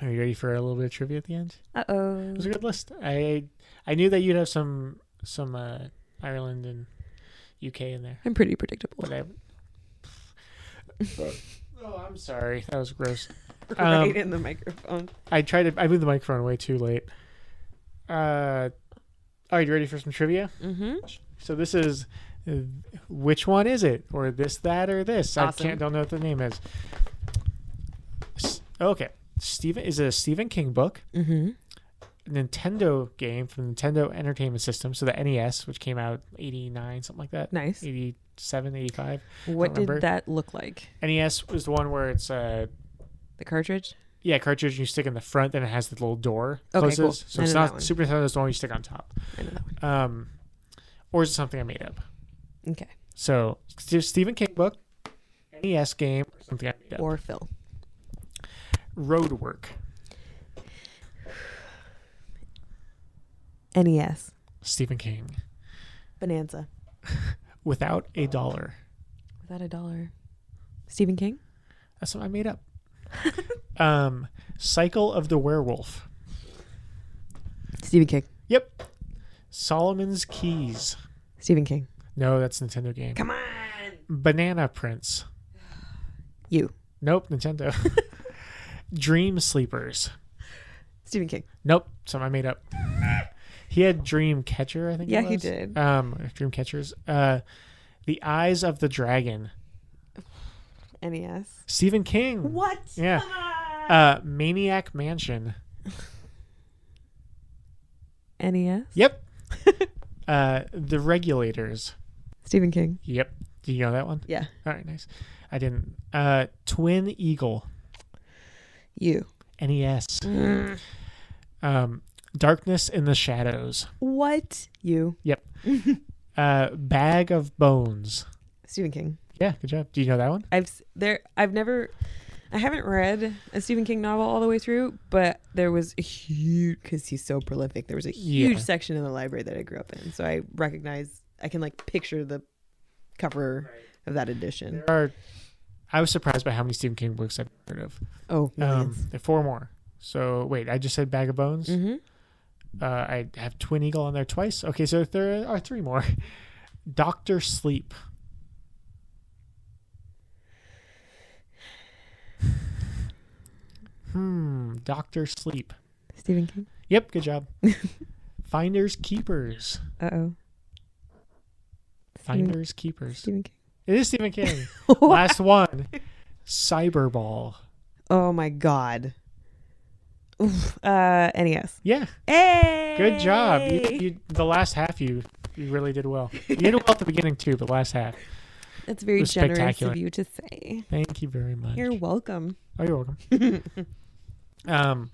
are you ready for a little bit of trivia at the end? Uh oh. It was a good list. I I knew that you'd have some some uh, Ireland and UK in there, I'm pretty predictable. but I. oh, I'm sorry. That was gross. right Um, in the microphone. I tried to. I moved the microphone way too late. Uh, are you ready for some trivia? Mm-hmm. So this is uh, which one is it, or this, that, or this? I can't. Don't know what the name is. Okay, Stephen is it a Stephen King book, Mm-hmm. Nintendo game from Nintendo Entertainment System, so the NES, which came out '89, something like that, Nice. 87, 85. What did that look like? NES was the one where it's uh The cartridge? yeah cartridge you stick in the front, then it has the little door Okay, closes. cool. So I it's not. Super Nintendo's the one you stick on top. I know that one. Um, or is it something I made up? Okay. So Stephen King book, NES game, or something I made up. Or Phil. Road work. NES. Stephen King. Bonanza. Without a dollar. Without a dollar. Stephen King? That's what I made up. um, Cycle of the Werewolf. Stephen King. Yep. Solomon's Keys. Stephen King. No, that's Nintendo game. Come on. Banana Prince. You. Nope, Nintendo. Dream Sleepers. Stephen King. Nope, something I made up. He had Dream Catcher, I think. it Yeah, he did. Um, Dream Catchers. Uh, The Eyes of the Dragon. NES. Stephen King. What? Yeah. Uh, Maniac Mansion. NES. Yep. uh, The Regulators. Stephen King. Yep. Do you know that one? Yeah. All right, nice. I didn't. Uh, Twin Eagle. You. NES. Um, Darkness in the Shadows. What you? Uh, Bag of Bones. Stephen King. Yeah, good job. Do you know that one? I've there. I've never. I haven't read a Stephen King novel all the way through, but there was a huge because he's so prolific. There was a huge Yeah. section in the library that I grew up in, so I recognize. I can like picture the cover of that edition. There are. I was surprised by how many Stephen King books I've heard of. Oh, Um, four more. So wait, I just said Bag of Bones. mm-hmm. Uh, I have Twin Eagle on there twice. Okay, so there are three more. Doctor Sleep. Hmm. Doctor Sleep. Stephen King. Yep. Good job. Finders Keepers. Uh oh. Finders Keepers. Stephen King. It is Stephen King. Last one. Cyberball. Oh my god. Oof. Uh, NES. Yeah. Hey. Good job. You, you, the last half, you you really did well. You did well at the beginning too, but last half. That's very generous of you to say. Thank you very much. You're welcome. Oh, you're welcome. um,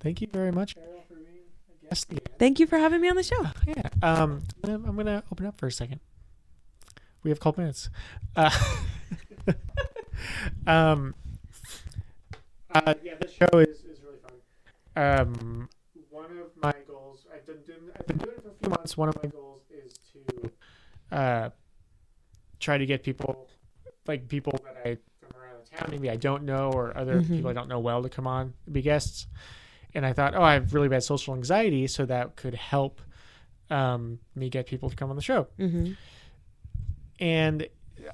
thank you very much, Ariel, for being a guest again. Thank you for having me on the show. Yeah. Um, I'm I'm gonna open up for a second. We have couple minutes. Uh, um, uh, yeah, this show is, is really fun. Um, one of my goals, I've been doing, I've been doing it for a few months. One of my goals is to uh, try to get people, like people that I from around the town, maybe I don't know, or other Mhm. people I don't know well, to come on be guests. And I thought, oh, I have really bad social anxiety, so that could help um, me get people to come on the show Mm-hmm. And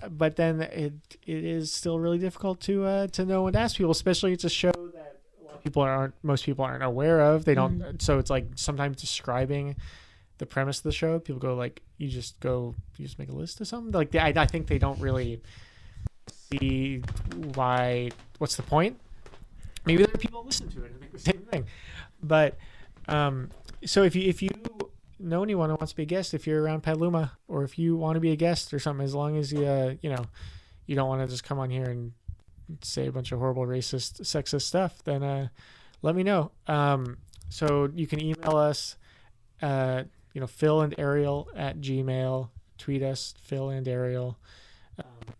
but then it it is still really difficult to uh, to know and ask people, especially it's a show that a lot of people aren't most people aren't aware of. They don't, so it's like sometimes describing the premise of the show. People go like, you just go, you just make a list or something. Like I, I think they don't really see why. What's the point? Maybe there are people who listen to it and think the same thing, but um, so if you if you know anyone who wants to be a guest if you're around Petaluma or if you want to be a guest or something, as long as you, uh, you know, you don't want to just come on here and say a bunch of horrible racist, sexist stuff, then uh, let me know. Um, so you can email us, uh, you know, Phil and Ariel at Gmail, tweet us, Phil and Ariel. Um,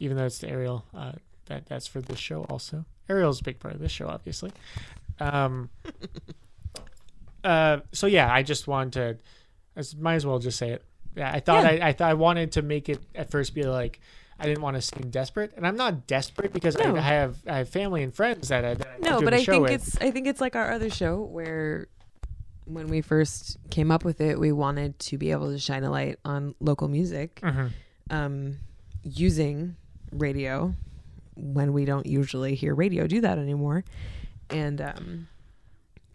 even though it's the Ariel, uh, that that's for this show also. Ariel's a big part of this show, obviously. Um, uh, so yeah, I just wanted to. I might as well just say it. Yeah, I thought Yeah. I, I thought I wanted to make it at first be like I didn't want to seem desperate, and I'm not desperate because No. I, I have I have family and friends that I, that No, but I think with. it's I think it's like our other show where when we first came up with it, we wanted to be able to shine a light on local music Mhm. um, using radio when we don't usually hear radio do that anymore. And um,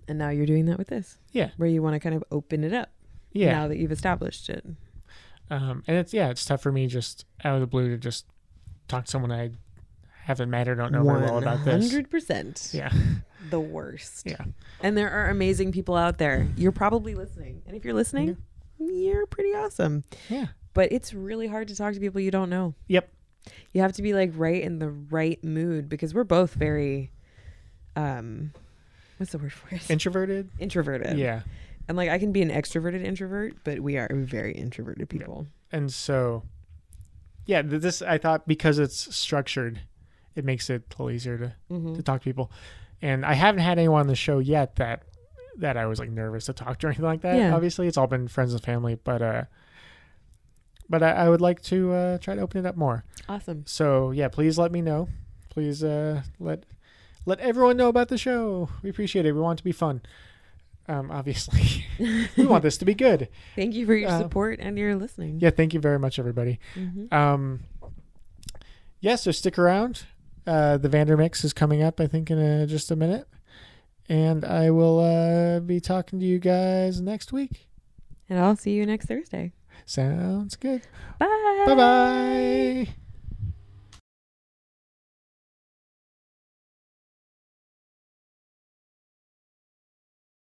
and now you're doing that with this. Yeah. Where you want to kind of open it up yeah. now that you've established it. Um, and it's yeah, it's tough for me just out of the blue to just talk to someone I haven't met or don't know very well about this. 100%. Yeah, The worst. Yeah. And there are amazing people out there. You're probably listening. And if you're listening, you're pretty awesome. yeah, But it's really hard to talk to people you don't know. Yep. You have to be like right in the right mood because we're both very um what's the word for it? introverted. introverted. Yeah, And like I can be an extroverted introvert, but we are very introverted people. and so yeah, this I thought because it's structured, it makes it a little easier to Mm-hmm. to talk to people. And I haven't had anyone on the show yet that that I was like nervous to talk to or anything like that. Yeah. Obviously, it's all been friends and family, but uh, but I, I would like to uh, try to open it up more. Awesome. So yeah, please let me know. Please uh, let let everyone know about the show. We appreciate it. We want it to be fun. Um, obviously, we want this to be good. Thank you for your Uh, support and your listening. Yeah, thank you very much, everybody. Mhm. Um, yeah, so stick around. Uh, the Vander mix is coming up, I think, in uh just a minute, and I will uh, be talking to you guys next week. And I'll see you next Thursday. Sounds good. Bye. Bye bye.